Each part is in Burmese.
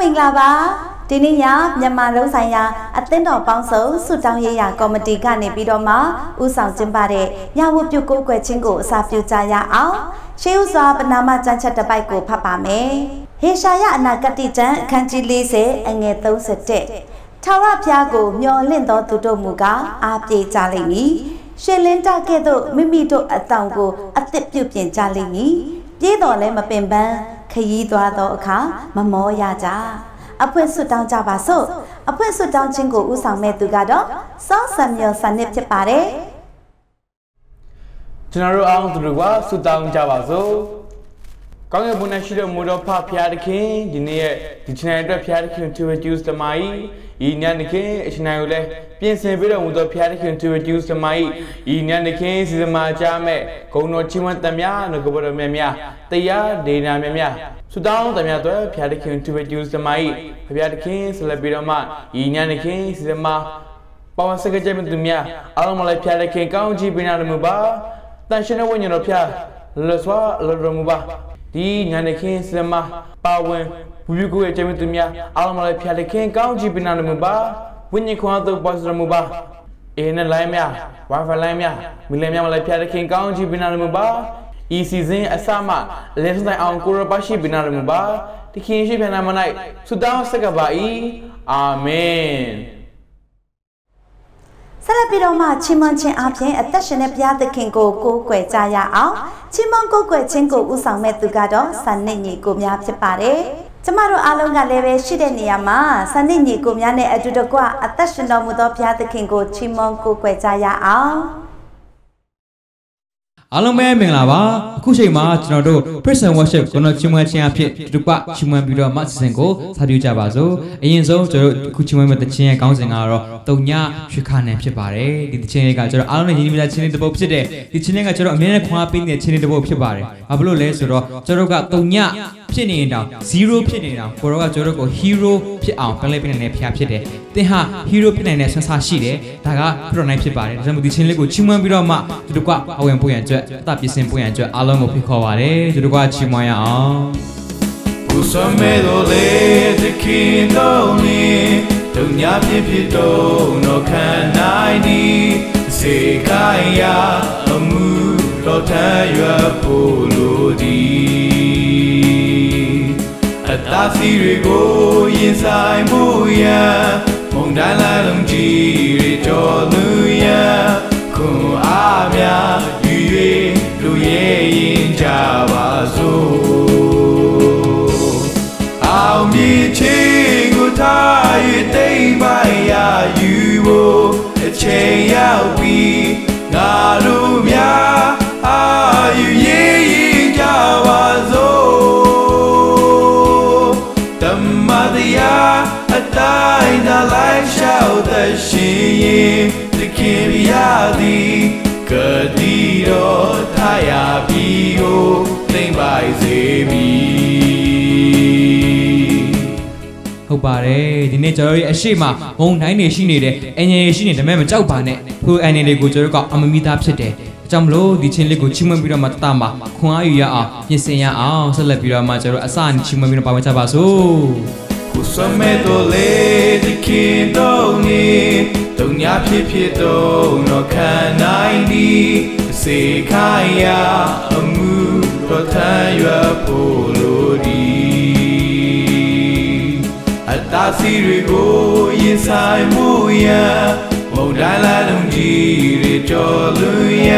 မင်္ဂလာပါဒီနေ့ညမြန်မာလုံးဆိုင်ရာအသင်းတော်ပေါင်းစုံဆုတောင်းရေးရာကော်မတီကနေပြီးတော့မှဥဆောင်ကျင်းပတဲ့ညဝပြုကိုးကွယ်ခြင်းကိုအစာပြုကြရအောင်ရှေးဥစွာပနာမကျမ်းချက်တစ်ပိုက်ကိုဖတ်ပါမယ်ဟေရှာယအနာဂတိကျမ်းအခန်းကြီး40အငယ်31ထာဝရဘုရားကိုမျှော်လင့်သောသူတို့မူကားအားပြေကြလိမ့်မည်ရှင်လင်းတကဲ့သို့မိမိတို့အတောင်ကိုအသစ်ပြုပြင်ကြလိမ့်မည်ပြေးတော်လဲမပင်ပန်း ခရီးသွားသောအခါမမောရကြအဖွင့်ဆွတောင်းကြပါစို့အဖွင့်ဆွတောင်းခြင်းကိုဥဆောင်မဲ့သူကတော့စောဆမ်မြယ်ဆန်နစ်ဖြစ်ပါတယ်ကျွန်တော်တို့အားလုံးသူတို့ကဆွတောင်းကြပါစို့ ကောင်းကင်ဘုန်းနဲ့ရှိတဲ့မူတော်ဖဖျားသခင်ဒီနေ့ရဲ့ဒီ channel အတွက်ဖျားသခင် to reduce တမိုင်းဤညနေခင်းအရှင်နိုင်ကိုလည်းပြင်ဆင်ပေးတော်မူသောဖျားသခင် to reduce တမိုင်းဤညနေခင်းစီစမာကြမဲ့ဂုံတော်ချီးမွမ်းတမများငကဘတော်မြတ်များတရားဒေနာမြတ်များဆုတောင်းတမများတို့ဖျားသခင် to reduce တမိုင်းဖျားသခင်ဆက်လက်ပြီးတော့မှဤညနေခင်းစီစမာပဝစကကြမြတ်သူများအားလုံးမလိုက်ဖျားသခင်ကောင်းချီးပေးနာတော်မူပါတန်ရှင်တဲ့ဝိညာဉ်တော်ဖျားလဆွာလတော်မူပါ ဒီညာနေခင်းစမပါဝင်ဘူဘီကိုရဲ့ကျမသူများအားလုံးလည်းဖျားလက်ခင်းကောင်းကြည့်ပြနာမှုပါဝိညာဉ်ခွန်အားတို့ပတ်စရမှုပါအင်းနဲ့လိုင်းများဝါဖလိုင်းများမီလီများမလည်းဖျားလက်ခင်းကောင်းကြည့်ပြနာမှုပါဤစီစဉ်အစမှလက်စတိုင်းအောင်ကိုရပါရှိပြနာမှုပါတခင်ရှိပြန်နာမ၌ဆုတောင်းဆက်ကပါ၏အာမင် ဆက်လက်ပြီးတော့မှချီးမွမ်းခြင်းအပြင်အသက်ရှင်တဲ့ဘုရားသခင်ကိုကိုးကွယ်ကြရအောင်ချီးမွမ်းကိုးကွယ်ခြင်းကိုဥဆောင်မဲ့သူကတော့စံနစ်ညီကိုများဖြစ်ပါတယ်ကျမတို့အားလုံးကလည်းပဲရှိတဲ့နေရာမှာစံနစ်ညီကိုများနဲ့အတူတကွအသက်ရှင်တော်မူသောဘုရားသခင်ကိုချီးမွမ်းကိုးကွယ်ကြရအောင် အားလုံးပဲမင်္ဂလာပါအခုချိန်မှာကျွန်တော်တို့ Prison Worship ကိုတော့ချီးမွမ်းခြင်းအဖြစ်တူပချီးမွမ်းပြီးတော့မှစီစဉ်ကိုစပြုကြပါစို့အရင်ဆုံးကျွန်တော်တို့အခုချီးမွမ်းမဲ့တခြင်းရဲ့ကောင်းစဉ်ကတော့တုံညရွှေခါနန်ဖြစ်ပါတယ်ဒီတခြင်းလေးကကျွန်တော်အားလုံးနဲ့ညီညီမသားခြင်းလေးတစ်ပုတ်ဖြစ်တဲ့ဒီခြင်းလေးကကျွန်တော်အမြဲတမ်းခွာပေးနေတဲ့ခြင်းလေးတစ်ပုတ်ဖြစ်ပါတယ်ဘာဖြစ်လို့လဲဆိုတော့ကျွန်တော်တို့ကတုံညဖြစ်နေတောင်0ဖြစ်နေတောင်ကိုရောကကျွန်တော်တို့ကို hero ဖြစ်အောင်ပြန်လဲပြနေတဲ့ဖျားဖြစ်တယ်။သင်ဟာ hero ဖြစ်နိုင်တဲ့ဆန်းစားရှိတယ်။ဒါကခရိုနိုင်ဖြစ်ပါတယ်။ဒါကြောင့်ဒီချင်းလေးကိုချီးမွမ်းပြီးတော့မှသူတို့ကအဝင်ပွင့်ရအတွက်အသပြင်ဆင်ပွင့်ရအတွက်အားလုံးကိုဖိတ်ခေါ်ပါတယ်။သူတို့ကချီးမွမ်းရအောင်။ Usamedo le de kindoni တုံညာဖြစ်ဖြစ်တော့တော့ခံနိုင်ဒီစေခိုင်ရအမှုတော်ထရွယ်ဖို့လိုဒီ အသားစီတွေကိုရင်ဆိုင်မှုရန်မုန်တိုင်းလာလုံးကြီးတွေတော်လူရန်ခွန်အားများယူ၍လူရဲ့ရင်ကြပါစို့အောင်မြင်ခြင်းကိုထား၍တိမ်ပိုင်ရယူဖို့အချိန်ရောက်ပြီငါတို့ ဟုတ်ပါတယ်ဒီနေ့ကျွန်တော်ရဲ့အရှိမမုံတိုင်းနေရှိနေတယ်အငြိမ်ရှိနေတယ်ဒါပေမဲ့မကြောက်ပါနဲ့ထိုအန်နေလေးကိုကျွန်တော်ကအမမီသားဖြစ်တယ်အကြောင်းမလို့ဒီချင်းလေးကိုချီးမွမ်းပြီးတော့မှတတမှာခွန်အားယူရအောင်ပြင်ဆင်ရအောင်ဆက်လက်ပြီးတော့မှကျွန်တော်အစအချီးမွမ်းပြီးတော့ပါဝင်ကြပါစို့ Usamedo le di kindoni Dunya phi phi do no khanai ni Se khaya amu ro than ywa pho lo di အ တားစီတွေကိုရင်ဆိုင်မှုရမုန်တိုင်းလာလုံးကြီးတွေတော်လွန်ရ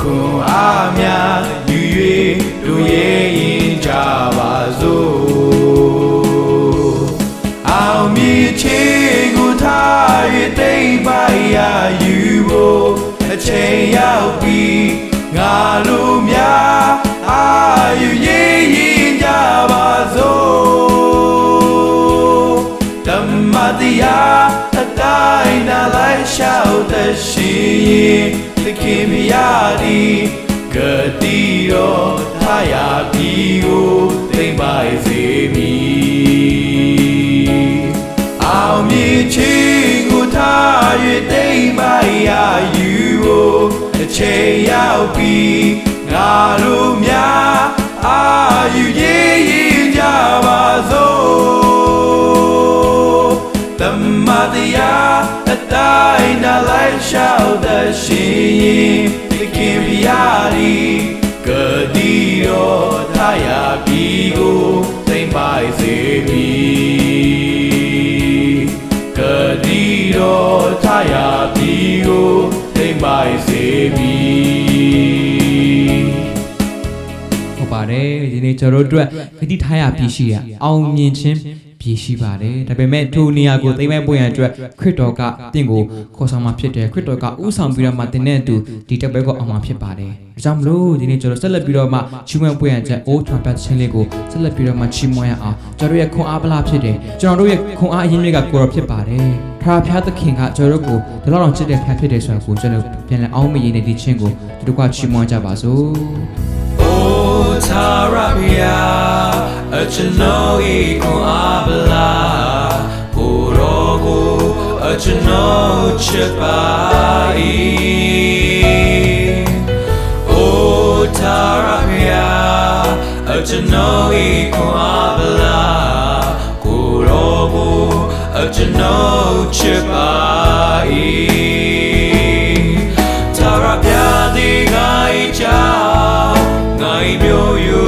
ခွန်အားများယူ၍တို့ရဲ့ရင်ကြပါစို့အောင်မြင်ခြင်းကိုထား၍တိမ်ပိုင်ရယူဖို့အချိန်ရောက်ပြီငါတို့များအာယူရေးရင်ကြပါစို့ တရားအတိုင်းနာလိုက်ရှောက်တဲ့ရှင်ရင်သခင်မြာဒီကတိတော်ထားရပြီကိုသိမ့်ပါစေမည်အောင်မြင်ခြင်းကိုထား၍တိမ်မရယူဖို့အချိန်ရောက်ပြီငါတို့များအာယူရေးရ ရှင်သခင်ဖျားရီကတိတော်သာယာပြီးကိုသိမ့်ပိုက်စေပြီကတိတော်သာယာပြီးကိုသိမ့်ပိုက်စေပြီဟုတ်ပါတယ်ဒီနေ့ကျွန်တော်တို့အတွက်ခတိထားရပြီးရှိရအောင်မြင်ခြင်း ပြည့်ရှိပါတယ်ဒါပေမဲ့ထိုနေရာကိုသိမ့်မဲ့ပွင့်ရအတွက်ခရစ်တော်ကတင့်ကိုခေါ်ဆောင်มาဖြစ်တယ်ခရစ်တော်ကဥဆောင်ပြီးတော့မှတင်တဲ့အတူဒီတက်ပွဲကိုအောင်မှာဖြစ်ပါတယ်ဒါကြောင့်မလို့ဒီနေ့ကျွန်တော်ဆက်လက်ပြီးတော့မှချီးမွမ်းပွင့်ရချက်အိုးထွန်ပတ်ချင်းလေးကိုဆက်လက်ပြီးတော့မှချီးမွမ်းရအောင်ကျွန်တော်ရဲ့ခွန်အားပလားဖြစ်တယ်ကျွန်တော်တို့ရဲ့ခွန်အားအရင်းမြစ်ကကိုတော်ဖြစ်ပါတယ်ဖရာဖျားသခင်ကကျွန်တော်တို့ကိုဒီလောက်အောင်ချစ်တဲ့ဖျားဖြစ်တယ်ဆိုတာကိုကျွန်တော်ပြန်လည်အောင်းမရင်းနဲ့ဒီချင်းကိုဒီတစ်ခါချီးမွမ်းကြပါစို့ Oh Tarabia a chano e con abla Porogo a chano chipai Oh Tarabia a chano e con abla Porogo a chano chipai Tarabia di gai chao ngai myo yu nga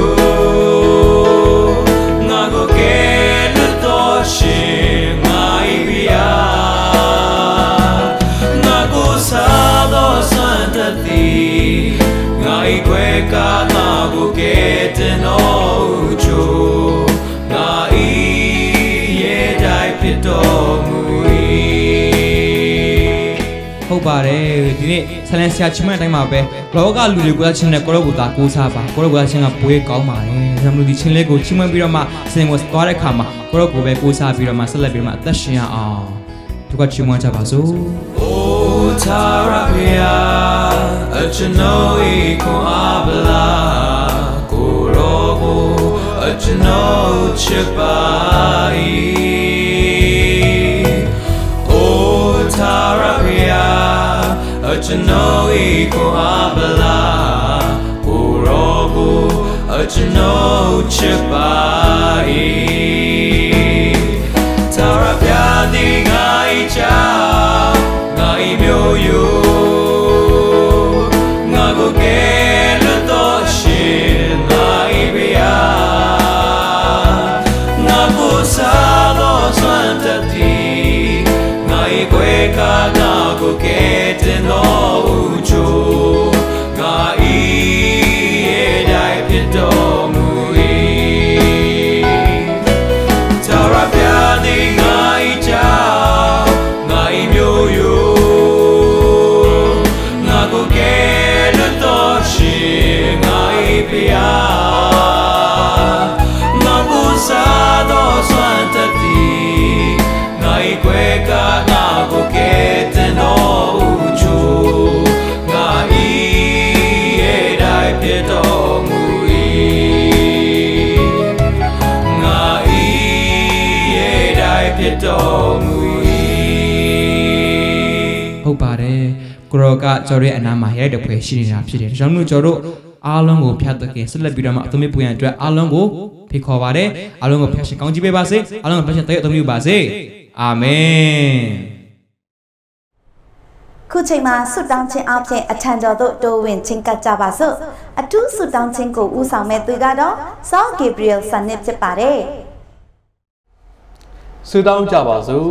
ngai kwe ka nga go ke te no chu ngai ye dai pit do mu i ဟုတ်ပါတယ်ဒီနေ့ဆလန်ဆရာချီမန်အတိုင်းမှာပဲလောကလူတွေကိုလည်းချင်းနဲ့ကိုရောကိုသာကိုးစားပါကိုရောကိုသာချင်းကပွေးကောင်းပါတယ်ဒါမှမဟုတ်ဒီချင်းလေးကိုချီမန်ပြီးတော့မှစင်ကိုသွားတဲ့ခါမှာကိုရောကိုပဲကိုးစားပြီးတော့မှဆက်လက်ပြီးတော့မှအသက်ရှင်ရအောင်ဒီကချီမန်ကြပါစို့ tarapia achinoi ko abla kurogo achino chipai. O tarapia achinoi abla kurogo achino chipai. again. ဖြစ်တော်မူ၏ဟုတ်ပါတယ်ကိုရောကကျွန်တော်ရဲ့အနာမှာရိုက်တဲ့ဖွယ်ရှိနေတာဖြစ်တယ်ဒါကြောင့်မို့ကျွန်တော်တို့အားလုံးကိုဖျတ်တဲ့ဆက်လက်ပြီးတော့မှအသုံးပြုရန်အတွက်အားလုံးကိုဖိတ်ခေါ်ပါတယ်အားလုံးကိုဖျတ်ရှင်ကောင်းကြီးပေးပါစေအားလုံးကိုဖျတ်ရှင်တဲ့အတွက်အသုံးပြုပါစေအာမင်ခုချိန်မှာဆုတောင်းခြင်းအပြင်အထံတော်သို့တိုးဝင်ချင်းကပ်ကြပါစို့အထူးဆုတောင်းခြင်းကိုဦးဆောင်မဲ့သူကတော့ဆောင်းဂေဘရီယယ်ဆန်နစ်ဖြစ်ပါတယ် ဆုတောင်းကြပါစို့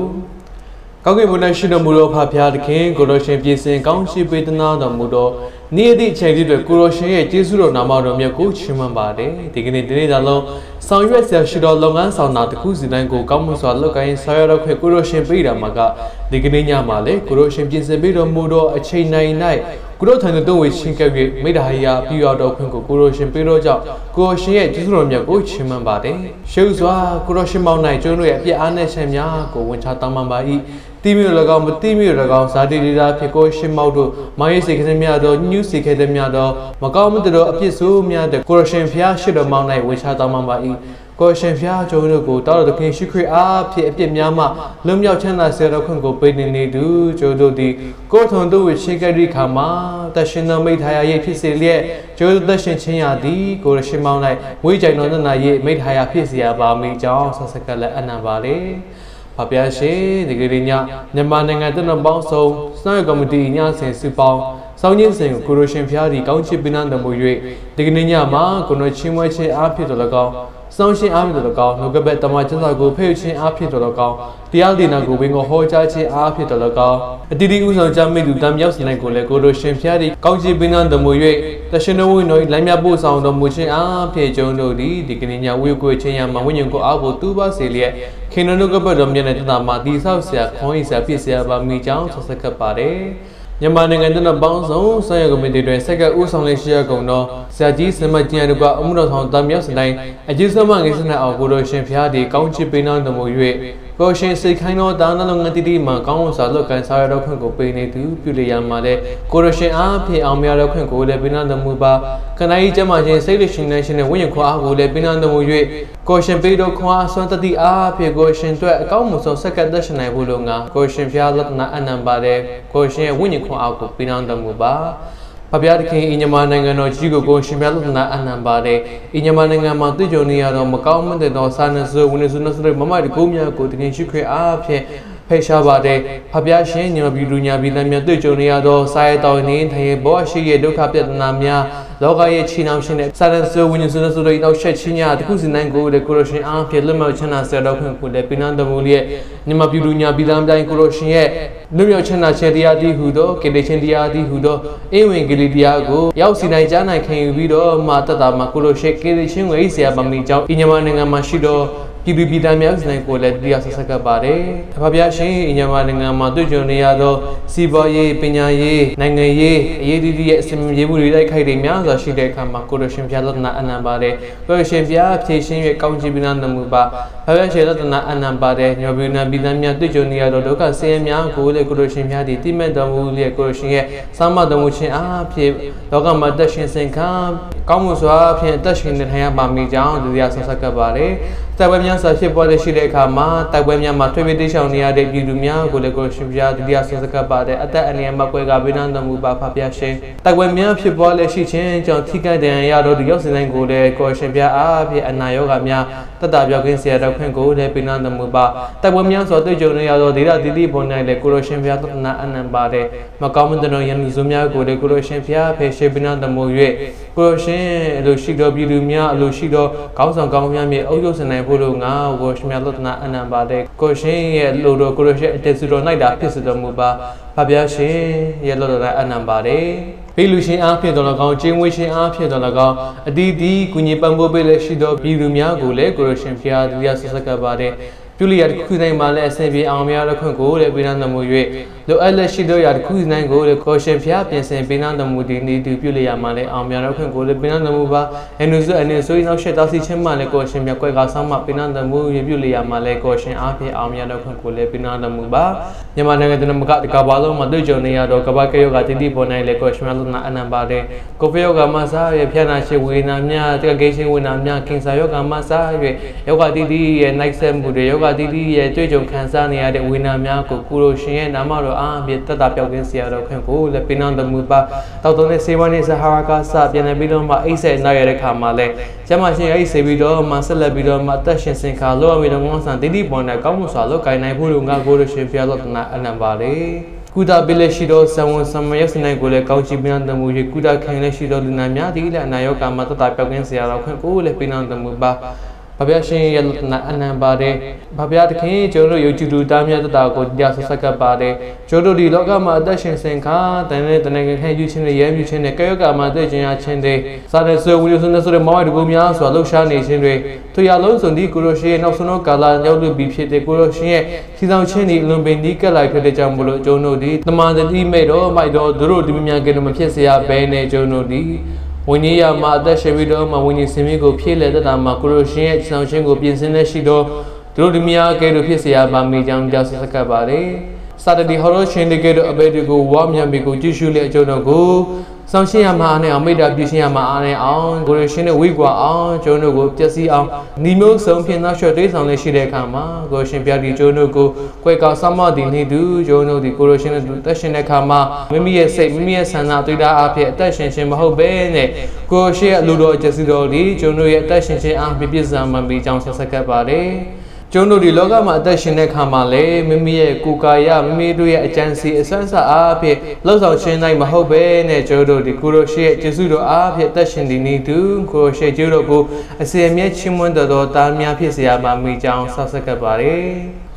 ကောင်းကင်ဘုရားရှိတော်မူသောဖဖျားသခင်ကိုရောရှင်ပြည်စင်ကောင်းရှိပေးသနာတော်မူသောနေ့အသည့်အချိန်လေးတွေကိုရောရှင်ရဲ့ကျေးဇူးတော်နာမတော်မြတ်ကိုချီးမွမ်းပါတယ်ဒီကနေ့ဒီနေ့သာလုံးဆောင်ရွက်ဆရာရှိတော်လုပ်ငန်းဆောင်တာတစ်ခုစီတိုင်းကိုကောင်းမှုစွာလုပ်ကိုင်းဆောင်ရွက်တော့ခွင့်ကိုရောရှင်ပေးတာမှာကဒီကနေ့ညမှာလေကိုရောရှင်ပြည်စင်ပေးတော်မူသောအချိန်တိုင်း၌ ကိုရောထံသို့တုံးဝေချင်းကပ်၍မိတ္တဟာယာပြည့်ရတော်ခွင့်ကိုကိုရောရှင်ပေးတော်ကြောင့်ကိုရောရှင်ရဲ့ကျေးဇူးတော်မြတ်ကိုချီးမွမ်းပါတယ်ရှေးဥစွာကိုရောရှင်မောင်း၌ကျွန်းတို့ရဲ့အပြစ်အားနဲ့ရှင်များကိုဝန်ချတောင်းပန်ပါ၏တိမျိုး၎င်းမတိမျိုး၎င်းဇာတိဒေတာဖြစ်ကိုရှင်မောက်တို့မာယေစေခသများသောညှူးစေခသများသောမကောင်းမတော်အပြစ်ဆိုးများတဲ့ကိုရရှင်ဖျားရှိတော်မောင်း၌ဝေချတောင်းပန်ပါ၏ ကိုရရှင်ဖျားကျွန်တော်တို့ကိုတောတော်သခင်ရှိခရစ်အားဖြင့်အပြစ်များမှလွတ်မြောက်ချမ်းသာစေတော်ခွင့်ကိုပေးနေနေသူကျွန်တော်တို့သည်ကိုယ်ထုံတို့ဝေရှိခဲ့သည့်ခါမှာတရှင်တော်မိထားရရဲ့ဖြစ်စေလျက်ကျွန်တော်တို့သက်ရှင်ခြင်းရသည်ကိုရရှင်မောင်း၌ဝိကြိုင်တော်နနာရဲ့မိထားရဖြစ်စေရပါမိကြောင်းဆက်စကလည်းအနံပါလေဖပါရှင်ဒီကလေးညမြန်မာနိုင်ငံတနပေါင်းဆုံးစနိုက်ကော်မတီညဆင်စုပေါင်းစောင်းချင်းစဉ်ကိုကိုရိုရှင်ဖျားဒီကောင်းချစ်ပင်နာတမှု၍ဒီကနေ့ညမှာကိုနိုချင်းမွဲချင်းအားဖြစ်တော်၎င်း စောင်းရှင်အားဖြစ်တော်၎င်းနှုတ်ကပတ်တမန်ကျမ်းစာကိုဖဲ့ချင်းအားဖြစ်တော်၎င်းတရားဒေနာကိုဝင်းကိုဟောကြားခြင်းအားဖြစ်တော်၎င်းအတီးတီဥဆောင်ကြမိသူတမ်းမြောက်စင်နိုင်ကိုလည်းကိုရိုရှင်ဖျားဒီကောင်းချစ်ပင်နာတမှု၍တရှင်တော်ဝင်းတို့လမ်းမြပို့ဆောင်တော်မူခြင်းအားဖြစ်ကြုံတို့သည်ဒီကနေ့ညဝေကိုချင်းရမှာဝိညာဉ်ကိုအားဖို့တူပါစေလျက်ခင်နုကပတ်တော်မြတ်တဲ့တသမှာတိဆောက်ဆရာခေါင်းဤဆရာဖြစ်ဆရာပါမိကြောင်းဆက်ဆက်ကပ်ပါတယ် မြန်မာနိုင်ငံတနပေါင်းစုံဆက်ရကွန်မတီတွေစက်ကဥဆောင်လေးရှိရကုန်တော့ဆရာကြီးစမကျန်တို့ကအမှုတော်ဆောင်တမ်းမြောက်စတိုင်းအကြီးဆုံးမငယ်စနအောင်ကိုတော်ရှင်ဖျားဒီကောင်းချစ်ပေးနှောင်းတော်မူ၍ ကိုရှင်စိတ်ခိုင်းသောတာနှလုံးငတိတိမှာကောင်းစွာလွတ်ကန်စားရတော့ခွင့်ကိုပေးနေသူပြုလျာမှာလဲကိုရရှင်အားဖြင့်အောင်မြတော့ခွင့်ကိုလည်းပေးနှောင်းတော်မူပါခန္ဓာကြီးကျမ်းမာခြင်းစိတ်လက်ရှင်နဲ့ရှင်နဲ့ဝိညာဉ်ခွာအားကိုလည်းပေးနှောင်းတော်မူ၍ကိုရှင်ပေးတော်ခွာအစွမ်းတတိအားဖြင့်ကိုရှင်အတွက်အကောင်းမှုဆုံးစက္ကတ်သက်ရှင်နိုင်ဖို့လို့ငါကိုရှင်ဖျားလတ်နာအနံပါတယ်ကိုရှင်ရဲ့ဝိညာဉ်ခွာအားကိုပေးနှောင်းတော်မူပါ ဖဗျာတခင်အင်ညမနိုင်ငံတော်ကြီးကိုကိုရှင်ပြသနာအနံပါတဲ့အင်ညမနိုင်ငံမှာတွေ့ကြုံနေရတော့မကောင်းမတဲ့သောစာနစဝင်စုနစရမမဒီကိုမြတ်ကိုတခင်ရှိခွေအားဖြင့် ဖေရှားပါတယ်ဖဗျာရှင်ညမပြည်လူညာပြည်သားများတွေ့ကြုံနေရသောစာရတော်နေထိုင်ဘောရှိရဲ့ဒုက္ခပြဿနာများလောကရဲ့ချီနှောင်ရှင်တဲ့စာရန်ဆိုဝိညာဉ်ဆိုဆိုတို့နောက်ဆက်ချင်းညာတခုစီနိုင်ကိုလေကိုရရှင်အားဖြင့်လွတ်မြောက်ချမ်းသာဆရာတော်ခွင့်ကိုလည်းပိနန်းတော်မူလျက်ညမပြည်လူညာပြည်သားတိုင်းကိုရရှင်ရဲ့လွတ်မြောက်ချမ်းသာခြင်းတရားတည်ဟူသောကေတေချင်းတရားတည်ဟူသောအေဝင်ဂလီတရားကိုရောက်စီနိုင်ကြားနိုင်ခံယူပြီးတော့မာတတမှာကိုရရှင်ကေတေချင်းဝေးဆရာမမီကျောင်းညမနိုင်ငံမှာရှိသော ပြည်သူပြည်သားများစနိုင်ကိုလည်းတရားဆက်ဆက်ကပါတယ်။အဖဗျာရှင်အညာမနိုင်ငံမှာတွေ့ကြုံနေရသောစီးပွားရေးပညာရေးနိုင်ငံရေးအရေးကြီးရဲ့အစီအမံရေးမှုတွေတိုက်ခိုက်တွေများစွာရှိတဲ့အခါမှာကိုရရှင်ဖျားလတ်နာအနံပါတယ်။ကိုရရှင်ဖျားဖြည့်ရှင်း၍ကောင်းချီးပြီးနာမှုပါ။ဖဗျာရှင်လတ်နာအနံပါတယ်။ညောပြည်နာပြည်သားများတွေ့ကြုံနေရသောဒုက္ခဆင်းရဲများကိုလည်းကိုရရှင်ဖျားဒီတိမဲ့တော်မူလျက်ကိုရရှင်ရဲ့စာမတော်မူခြင်းအားဖြင့်လောကမှာတက်ရှင်စင်ခံကောင်းမှုစွာဖြင့်တက်ရှင်နေထိုင်ရပါမိကြောင်းတရားဆက်ဆက်ကပါတယ်။ တိုက်ပွဲများစွာဖြစ်ပေါ်တဲ့ရှိတဲ့အခါမှာတိုက်ပွဲများမှာထွေထွေတိရှောင်နေရတဲ့ပြည်သူများကိုလည်းကိုရှင်ပြဒုတိယဆွေးစကပ်ပါတဲ့အသက်အန္တရာယ်မကွဲကဗိနန်းတော်မူပါဖပြရှင်တိုက်ပွဲများဖြစ်ပေါ်လက်ရှိခြင်းကြောင့်ထိခိုက်ဒဏ်ရာရတော့ဒီရောက်စင်တိုင်းကိုလည်းကိုရှင်ပြအားဖြင့်အနာရောဂါများတတပြောက်ကင်းဆရာတော်ခွင့်ကိုလည်းဗိနန်းတော်မူပါတိုက်ပွဲများစွာတွေ့ကြုံနေရသောဒေသတိတိပေါ်၌လည်းကိုရှင်ပြသတနာအနံပါတဲ့မကောင်းမတဲ့ရန်လူစုများကိုလည်းကိုရှင်ပြဖေရှိဗိနန်းတော်မူ၍ကိုရှင်အလိုရှိသောပြည်သူများအလိုရှိသောကောင်းဆောင်ကောင်းများမြတ်အုပ်ချုပ်စင်နိုင်ဖို့လို့ငါကိုရှင်မြတ်လတနာအနံပါတဲ့ကိုရှင်ရဲ့လူတော်ကိုရရှိအတစုတော်၌တာဖြစ်စေတော်မူပါဖဗျာရှင်ရဲ့လောတော်အနံပါတယ်ဖေလူရှင်အားဖြင့်တော်၎င်းကျင်းဝေးရှင်အားဖြင့်တော်၎င်းအတီးတီးကုညီပံ့ပိုးပေးလက်ရှိသောပြည်သူများကိုလည်းကိုရရှင်ဖျားတရားဆက်ဆက်ကပါတယ် ပြုလျာတစ်ခုတိုင်းမှာလည်းအဆင်ပြေအောင်များတဲ့ခွင့်ကိုလည်းပေးနာတော်မူ၍လိုအပ်လက်ရှိသောရာတစ်ခုတိုင်းကိုလည်းကိုရှင်ဖျားပြင်ဆင်ပေးနာတော်မူသည်နေသူပြုလျာမှာလည်းအောင်များတဲ့ခွင့်ကိုလည်းပေးနာတော်မူပါအနုစုအနေဆိုရင်နောက်ရှက်တောက်စီချင်းမှလည်းကိုရှင်မြတ်ကွက်ကဆောင်းမှပေးနာတော်မူရပြုလျာမှာလည်းကိုရှင်အားဖြင့်အောင်များတဲ့ခွင့်ကိုလည်းပေးနာတော်မူပါမြန်မာနိုင်ငံတနမကတကဘာလုံးမှာတွေ့ကြုံနေရတော့ကဘာကယောဂတိတိပေါ်နိုင်လည်းကိုရှင်မြတ်လုံးနာအနံပါတဲ့ကိုဖေယောဂမဆာရဲ့ဖျားနာရှိဝေနာများတကကေရှင်ဝေနာများကင်ဆာယောဂမဆာရဲ့ယောဂတိတိရဲ့နိုင်ဆက်မှုတွေယောဂတိတိရဲ့တွေ့ကြုံခံစားနေရတဲ့ဝေနာများကိုကုလိုရှင်ရဲ့နာမတော်အားဖြင့်တတ်တာပြောက်ကင်းဆရာတော်ခွင့်ကိုလည်းပိနန်းတော်မူပါတောက်တော်နဲ့စေဝါနဲ့ဆဟာရကစပြန်နေပြီးတော့မှအိတ်ဆက်နောက်ရတဲ့ခါမှာလည်းကျမရှင်အိတ်ဆေပြီးတော့မှဆက်လက်ပြီးတော့မှအသက်ရှင်စင်ခါလောအမီတော်ငေါဆန်တိတိပေါ်နဲ့ကောင်းမှုစွာလောက်ကိုင်နိုင်ဖို့လို့ငါကိုလိုရှင်ဖျားတော်တနာအနံပါလေကုသပိလက်ရှိသောဇဝံစမယစနိုင်ကိုလည်းကောင်းချီးပေးတော်မူ၍ကုသခံလက်ရှိသောလူနာများသည်လည်းအနာရောဂါမှာတတပြောက်ကင်းဆရာတော်ခွင့်ကိုလည်းပေးတော်မူပါ ဗဗျာရှင်ရဲ့အနံပါတယ်ဗဗျာတခင်ကျွန်တော်တို့ယုံကြည်သူတားမြတ်တတာကိုတရားဆက်ဆက်ကပါတယ်ကျွန်တော်တို့ဒီလောကမှာအသက်ရှင်စင်ခါတန်တဲ့တနေခံယူခြင်းနဲ့ရဲမြူခြင်းနဲ့ကယောဂမှာသိခြင်းရခြင်းတွေစားတဲ့ဆွေဝီလူဆွနဲ့ဆိုတဲ့မောင်ရတကူများစွာလှုပ်ရှားနေခြင်းတွေသူရလုံးစုံဒီကိုရိုရှင်ရဲ့နောက်ဆုံးကာလရောက်လို့ပြီးဖြစ်တဲ့ကိုရိုရှင်ရဲ့စီဆောင်ခြင်းဒီလွန်ပင်ဒီကက်လိုက်ဖြစ်တဲ့ကြောင့်မလို့ကျွန်တော်တို့ဒီတမန်တိမဲ့တော့မိုက်တော့တို့ဒီမြများကတော့မဖြစ်เสียဘဲနဲ့ကျွန်တော်တို့ဒီ ဝိနည်းရမှာအသက်ရှင်ပြီးတော့မှဝိနည်းစင်မြင့်ကိုဖြည့်လဲတတ်တာမှာကိုရိုရှင်ရဲ့ဆောင်ချင်းကိုပြင်ဆင်နေရှိတော့သူတို့ဒီမြာကဲလို့ဖြစ်เสียပါမိကြောင်းကြောက်စကပ်ပါတယ်စာတဒီဟောရရှင်ဒီကဲတော့အဘဲဒီကိုဝါမြန်ပြီးကိုကြည့်ရှုလေအကျုံတော်ကို ဆောင်ရှင်းရမှာအားနဲ့အောင်မိတ်တာပြရှင်းရမှာအားနဲ့အောင်ကိုရရှင်နဲ့ဝိကွာအောင်ကျုံတို့ကိုပျက်စီးအောင်ညီမျိုးဆုံးဖြင့်သောရှော့တေးဆောင်လေးရှိတဲ့အခါမှာကိုရှင်ပြတီကျုံတို့ကိုကွယ်ကောက်ဆမသည်နေသူကျုံတို့ဒီကိုရရှင်နဲ့တက်ရှင်တဲ့အခါမှာမိမိရဲ့စိတ်မိမိရဲ့ဆန္ဒတွေ့တာအဖြစ်အသက်ရှင်ခြင်းမဟုတ်ဘဲနဲ့ကိုရှေ့အလိုတော်အကျစီတော်ဒီကျုံတို့ရဲ့အသက်ရှင်ခြင်းအားပြည့်ပြည့်စုံမှန်ပြီးကြောင်းဆက်ဆက်ကပ်ပါတ ယ်ကျုံတို့ဒီလောကမှာအသက်ရှင်တဲ့ခါမှာလေမိမိရဲ့ကိုယ်ကာယမိမိတို့ရဲ့အကြံစီအဆန်းစားအားဖြင့်လှုပ်ဆောင်ခြင်းတိုင်းမဟုတ်ပဲနဲ့ကျုံတို့ဒီကိုရိုရှိရဲ့ကျေးဇူးတော်အားဖြင့်အသက်ရှင်တည်နေသူကိုရိုရှိကျုံတို့ကိုအစီအမြဲချီးမွမ်းတော်သောတားများဖြစ်စေရပါမိကြောင်းဆောက်ဆက်ကပ်ပါတယ်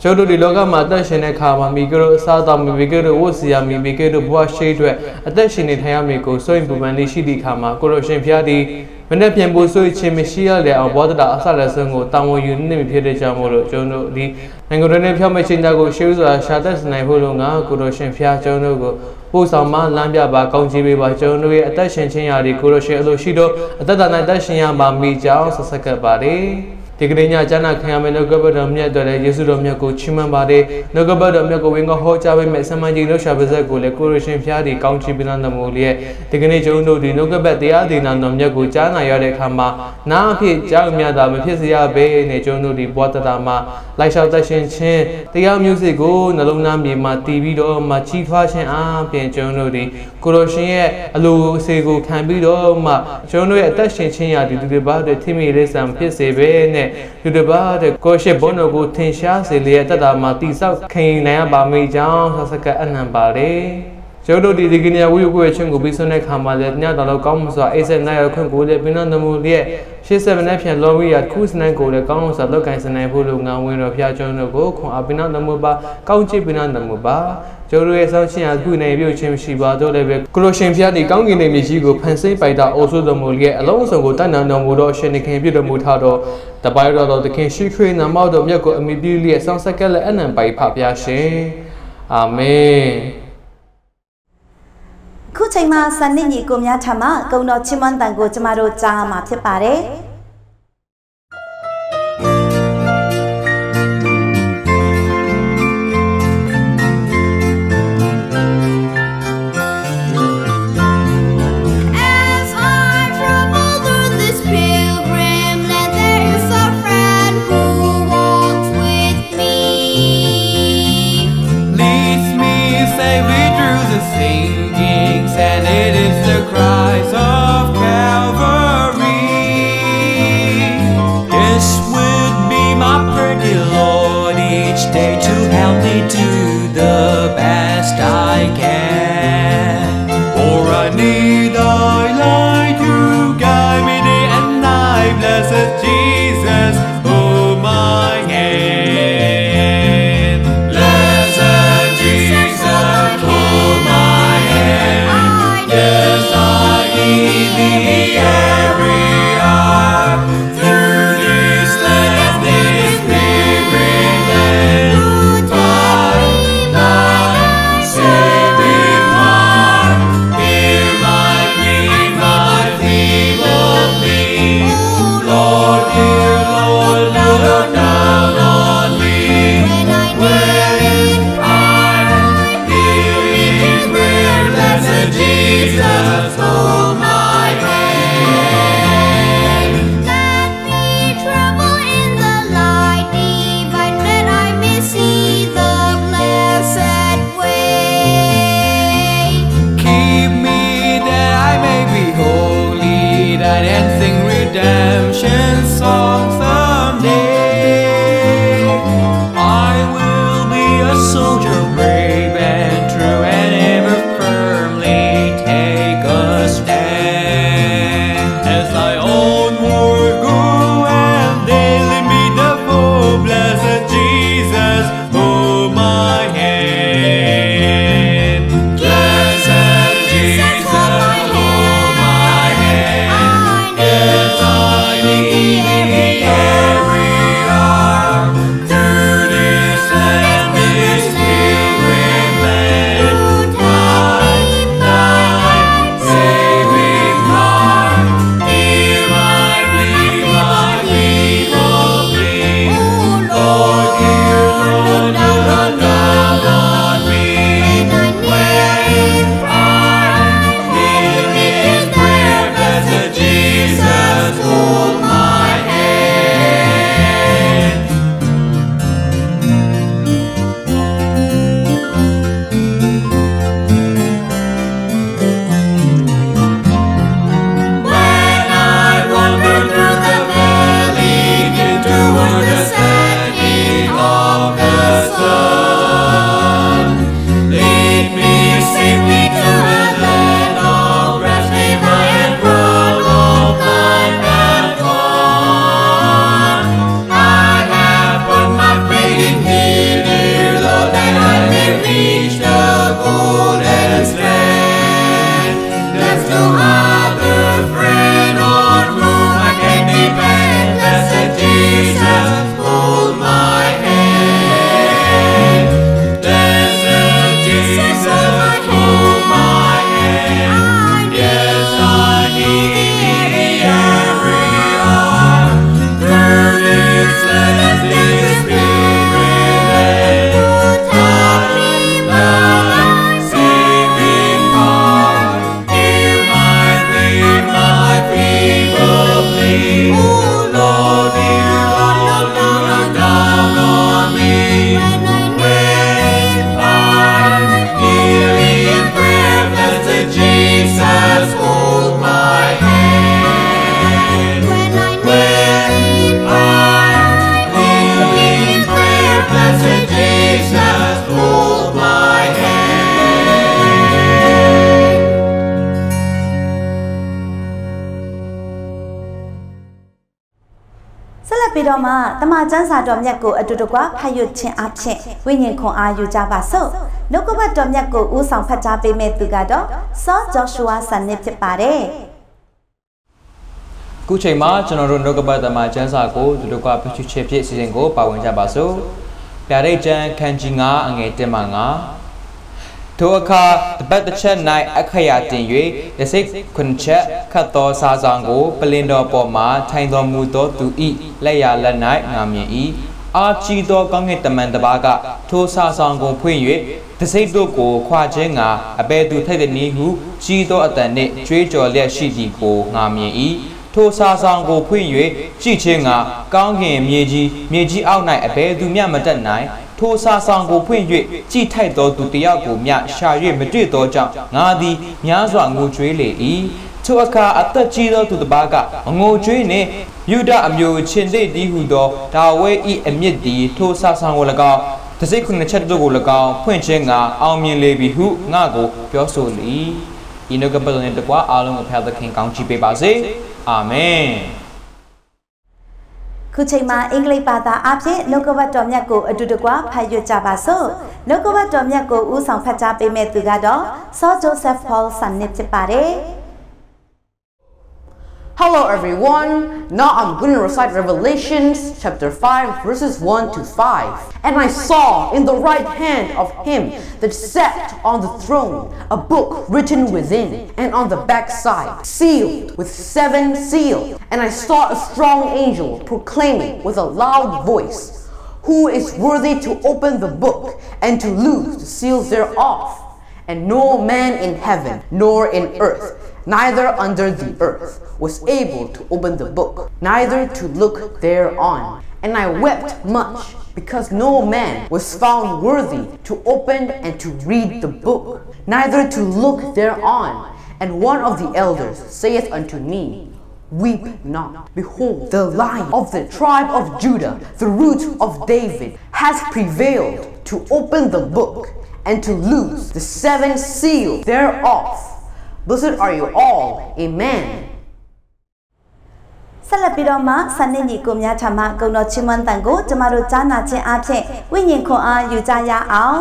ကျုပ်တို့ဒီလောကမှာအသက်ရှင်တဲ့ခါမှာမိကတို့အစားတောက်မိမိကတို့ဝတ်စီရမိမိကတို့ဘဝရှိအတွက်အသက်ရှင်နေထိုင်ရမည်ကိုစိုးရင်ပူပန်လေးရှိသည့်ခါမှာကိုရိုရှင်ဖျားသည် မနေ့ပြန်ပို့ဆိုခြင်းမရှိရတဲ့အောင်ဘောဒတာအဆလက်ဆုံးကိုတာဝန်ယူနေမိဖြစ်တဲ့ကြောင့်မို့လို့ကျုံတို့ဒီနိုင်ငံတော်နဲ့ဖြောင်းမဲ့ချင်းသားကိုရှေးစွာရှာသက်စနိုင်ဖို့လို့ငါကိုရိုရှင်ဖျားကျုံတို့ကိုပို့ဆောင်မလမ်းပြပါကောင်းချီးပေးပါကျုံတို့ရဲ့အသက်ရှင်ခြင်းရာဒီကိုရိုရှင်အလိုရှိတော့အသက်တာနိုင်သက်ရှင်ရမှာမိကြောင်းဆက်ဆက်ကပ်ပါတယ် ဒီကနေ့ညကျမ်းနာခံရမယ့်နှုတ်ကပတ်တော်မြတ်တော်လည်းယေရှုတော်မြတ်ကိုချီးမွမ်းပါတယ်နှုတ်ကပတ်တော်မြတ်ကိုဝင်ကဟောကြားပေးမယ့်ဆမန်ကြီးလှူရှာပါဇက်ကိုလည်းကိုရရှင်ဖျားဒီကောင်းချီးပေးတော်မူလျက်ဒီကနေ့ကျုံတို့ဒီနှုတ်ကပတ်တရားဒေသနာတော်မြတ်ကိုကြားနာရတဲ့အခါမှာနာအဖြစ်ကြောက်မြတ်တာမဖြစ်စေရဘဲနဲ့ကျုံတို့ဒီဘဝတတာမှာလိုက်လျှောက်သက်ရှင်ခြင်းတရားမျိုးစစ်ကိုနှလုံးသားမြေမှာတည်ပြီးတော့မှချီးထွားခြင်းအပြင်ကျုံတို့ဒီကိုရရှင်ရဲ့အလိုအစေကိုခံပြီးတော့မှကျုံတို့ရဲ့အသက်ရှင်ခြင်းရာဒီသူတွေဘာတွေထိမိလေးဆံဖြစ်စေပဲနဲ့သူတပါတဲ့ကိုရှိဘုန်းတော်ကိုထင်ရှားစေလျက်တတမှာတိဆောက်ခင်နိုင်ရပါမိကြောင်းဆက်စကအနံပါလေ ကျောတို့ဒီဒီကနေ့ဝိယုကိုချင်းကိုပြီးဆုံးတဲ့ခါမှာလည်းညတော်လောက်ကောင်းမှုစွာအိစက်နိုင်ရခွင့်ကိုလည်းပြင်းတော်မူလျက်ရှေ့ဆက်မနဲ့ဖြန်လောဝိယခုစနိုင်ကိုလည်းကောင်းမှုစွာလောက်ကန်စနိုင်ဖို့လုံငါဝင်တော်ဖျားကျောင်းတို့ကိုခွန်အပိနာတော်မူပါကောင်းချစ်ပိနာတော်မူပါကျိုးတို့ရဲ့ဆောင်းရှင်အားကုနေပြုတ်ခြင်းရှိပါတော့လည်းပဲကလိုရှင်ဖျားဒီကောင်းကင်နေမြေကြီးကိုဖန်ဆင်းပိုက်တာအိုဆိုးတော်မူလျက်အလုံးစုံကိုတတ်နံတော်မူသောရှင်နေခင်ပြည့်တော်မူထားသောတပိုင်တော်တော်သခင်ရှိခွေးနာမောက်တော်မြတ်ကိုအမိပြုလျက်ဆောင်းဆက်ကလည်းအနံပိုက်ဖပြရှင်အာမင် ခုချိန်မှာစနစ်ညီကိုများထံမှဂုံတော်ချီးမွမ်းတန်ကိုကျမတို့ကြားမှာဖြစ်ပါတယ်။ ပြီးတော့မှတမန်ကျမ်းစာတော်မြတ်ကိုအတူတကွဖတ်ရခြင်းအဖြစ်ဝိညာဉ်ခွန်အားယူကြပါစို့နှုတ်ကပတ်တော်မြတ်ကိုဦးဆောင်ဖတ်ကြားပေးမဲ့သူကတော့ဆော့ဂျောရှုအာဆန်နစ်ဖြစ်ပါတယ်ခုချိန်မှာကျွန်တော်တို့နှုတ်ကပတ်သမ္မာကျမ်းစာကိုဒီလိုကဖတ်ရှုချက်ဖြစ်စီစဉ်ကိုပါဝင်ကြပါစို့။ဗျာဒိတ်ကျမ်းခန်းကြီး9အငယ်1မှ9 ထိုအခါတပတ်တစ်ချက်၌အခရာတင်၍ရစိတ်ခွန်ချက်ခတ်သောစာဆောင်ကို ပလင်တော်ပေါ်မှထိုင်တော်မူသောသူဤလက်ရလက်၌ငါမြင်၏အာချီသောကောင်းကင်တမန်တစ်ပါးကထိုစာဆောင်ကိုဖွင့်၍တစိတ်တို့ကိုခွာခြင်းကအဘဲသူထိုက်တဲ့နည်းဟုကြီးသောအတန်နှင့်ကြွေးကြော်လျက်ရှိသည်ကိုငါမြင်၏ထိုစာဆောင်ကိုဖွင့်၍ကြည့်ခြင်းကကောင်းကင်မြေကြီးမြေကြီးအောက်၌အဘဲသူမျှမတက်နိုင် ထိုစာဆောင်ကိုဖွင့်၍ကြည်ထိုက်သောသူတယောက်ကိုမျှရှာ၍မတွေ့သောကြောင့်ငါသည်များစွာငိုကြွေးလေ၏ထိုအခါအသက်ကြီးသောသူတစ်ပါးကငိုကြွေးနှင့်ယူဒအမျိုးချင်းသိတည်းဟုသောဒါဝဲဤအမြင့်သည်ထိုစာဆောင်ကို၎င်းတစိတ်ခုနှစ်ချက်တို့ကို၎င်းဖွင့်ခြင်းကအောင်မြင်လေပြီဟုငါကိုပြောဆိုလေဤနှုတ်ကပတ်တော်နှင့်တကွာအားလုံးကိုဖျားသခင်ကောင်းချီးပေးပါစေအာမင် ခုချိန်မှာအင်္ဂလိပ်ဘာသာအဖြစ်နှုတ်ကပတ်တော်မြတ်ကိုအတူတကွဖတ်ရကြပါစို့နှုတ်ကပတ်တော်မြတ်ကိုဦးဆောင်ဖတ်ကြားပေးမဲ့သူကတော့ဆော့ဂျိုဆက်ဖောလ်ဆန်နစ်ဖြစ်ပါတယ် Hello everyone. Now I'm going to recite Revelations chapter 5 verses 1 to 5. And I saw in the right hand of him that sat on the throne a book written within and on the back side, sealed with seven seals. And I saw a strong angel proclaiming with a loud voice, Who is worthy to open the book and to loose the seals thereof? And no man in heaven, nor in earth, neither under the earth, was able to open the book, neither to look thereon. And I wept much, because no man was found worthy to open and to read the book, neither to look thereon. And one of the elders saith unto me, Weep not. Behold, the lion of the tribe of Judah, the root of David, has prevailed to open the book and to loose the seven seals thereof. Blessed are you all. Amen. ဆက်လက်ပြီးတော့မှစနစ်ညီကိုများထမဂုဏတော်ချင်းမွန်းတန်ကိုကျမတို့ကြားနာခြင်းအဖြစ်ဝိညာဉ်ခွန်အားယူကြရအောင်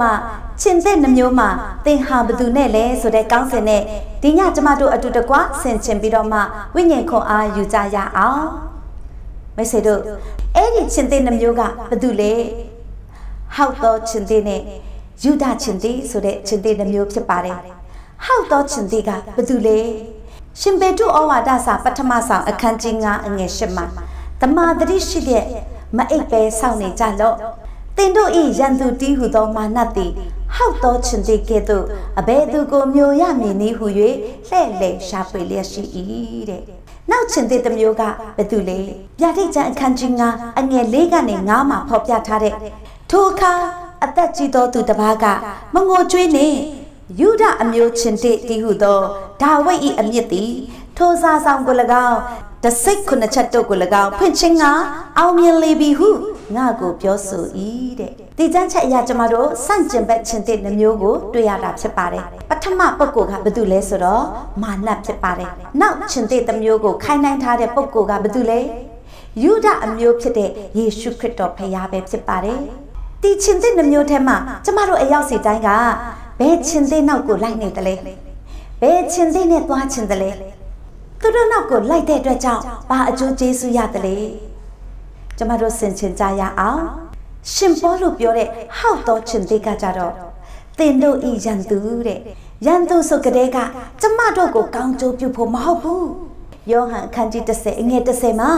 မှချင်းတဲ့နှမျိုးမှာသင်ဟာဘသူနဲ့လဲဆိုတဲ့ကောင်းစဉ်နဲ့ဒီညကျမတို့အတူတကွဆင်ခြင်ပြီးတော့မှဝိညာဉ်ခွန်အားယူကြရအောင်မိတ်ဆွေတို့အဲ့ဒီချင်းတဲ့နှမျိုးကဘသူလဲဟောက်သောချင်းတဲ့နဲ့ယူဒချင်းတဲ့ဆိုတဲ့ချင်းတဲ့နှမျိုးဖြစ်ပါတယ်ဟောက်သောချင်းတဲ့ကဘသူလဲရှင်ပေတုဩဝါဒစာပထမဆောင်အခန်းကြီး9အငယ်8မှာတမာတတိရှိတဲ့မအိပ်ပဲစောင့်နေကြလော့ တင်တို့ဤရန်သူတီးဟုသောမာနသည်ဟောက်သောချင်းတိကဲ့သို့အဘယ်သူကိုမျိုးရမည်နည်းဟု၍လှဲ့လေရှာဖွေလျက်ရှိ၏တဲ့နောက်ချင်းတိတစ်မျိုးကဘယ်သူလဲဗျာဒိတ်ကျန်အခန်းကြီး9အငယ်၄ကနေ9မှာဖော်ပြထားတဲ့ထိုအခါအသက်ကြီးသောသူတစ်ပါးကမငိုကြွေးနေယူဒအမျိုးချင်းတိတီးဟုသောဒါဝိဒ်၏အမြင့်သည် ထိုစားဆောင်ကို၎င်းတစိတ်ခုနှစ်ချက်တို့ကို၎င်းဖွင့်ခြင်းကအောင်မြင်လေပြီဟုငါကိုပြောဆို၏တဲ့ဒီကျမ်းချက်အရာကျမတို့စန့်ကျင်ဘက်ချင်းတဲ့နှမျိုးကိုတွေ့ရတာဖြစ်ပါတယ်ပထမပုဂ္ဂိုလ်ကဘာတူလဲဆိုတော့မာနဖြစ်ပါတယ်နောက်ချင်းတဲ့တစ်မျိုးကိုခိုင်းနှိုင်းထားတဲ့ပုဂ္ဂိုလ်ကဘာတူလဲယူဒအမျိုးဖြစ်တဲ့ယေရှုခရစ်တော်ဖခင်ပဲဖြစ်ပါတယ်ဒီချင်းတဲ့နှမျိုးထဲမှာကျမတို့အရောက်စီတိုင်းကဘယ်ချင်းတဲ့နောက်ကိုလိုက်နေတယ်လဲဘယ်ချင်းတဲ့နဲ့သွားချင်းတယ်လဲ သူတို့နောက်ကိုလိုက်တဲ့အတွက်ကြောင့်ဘာအကျိုးကျေးဇူးရတယ်လဲကျမတို့ဆင်ခြင်ကြရအောင်ရှင်ပေါလုပြောတဲ့ဟောက်တော်ချင်းသေးကကြတော့တင်တို့ဤရန်သူတဲ့ရန်သူဆိုကြတဲ့ကကျမတို့ကိုကောင်းကျိုးပြုဖို့မဟုတ်ဘူးယောဟန်အခန်းကြီး30အငယ်30မှာ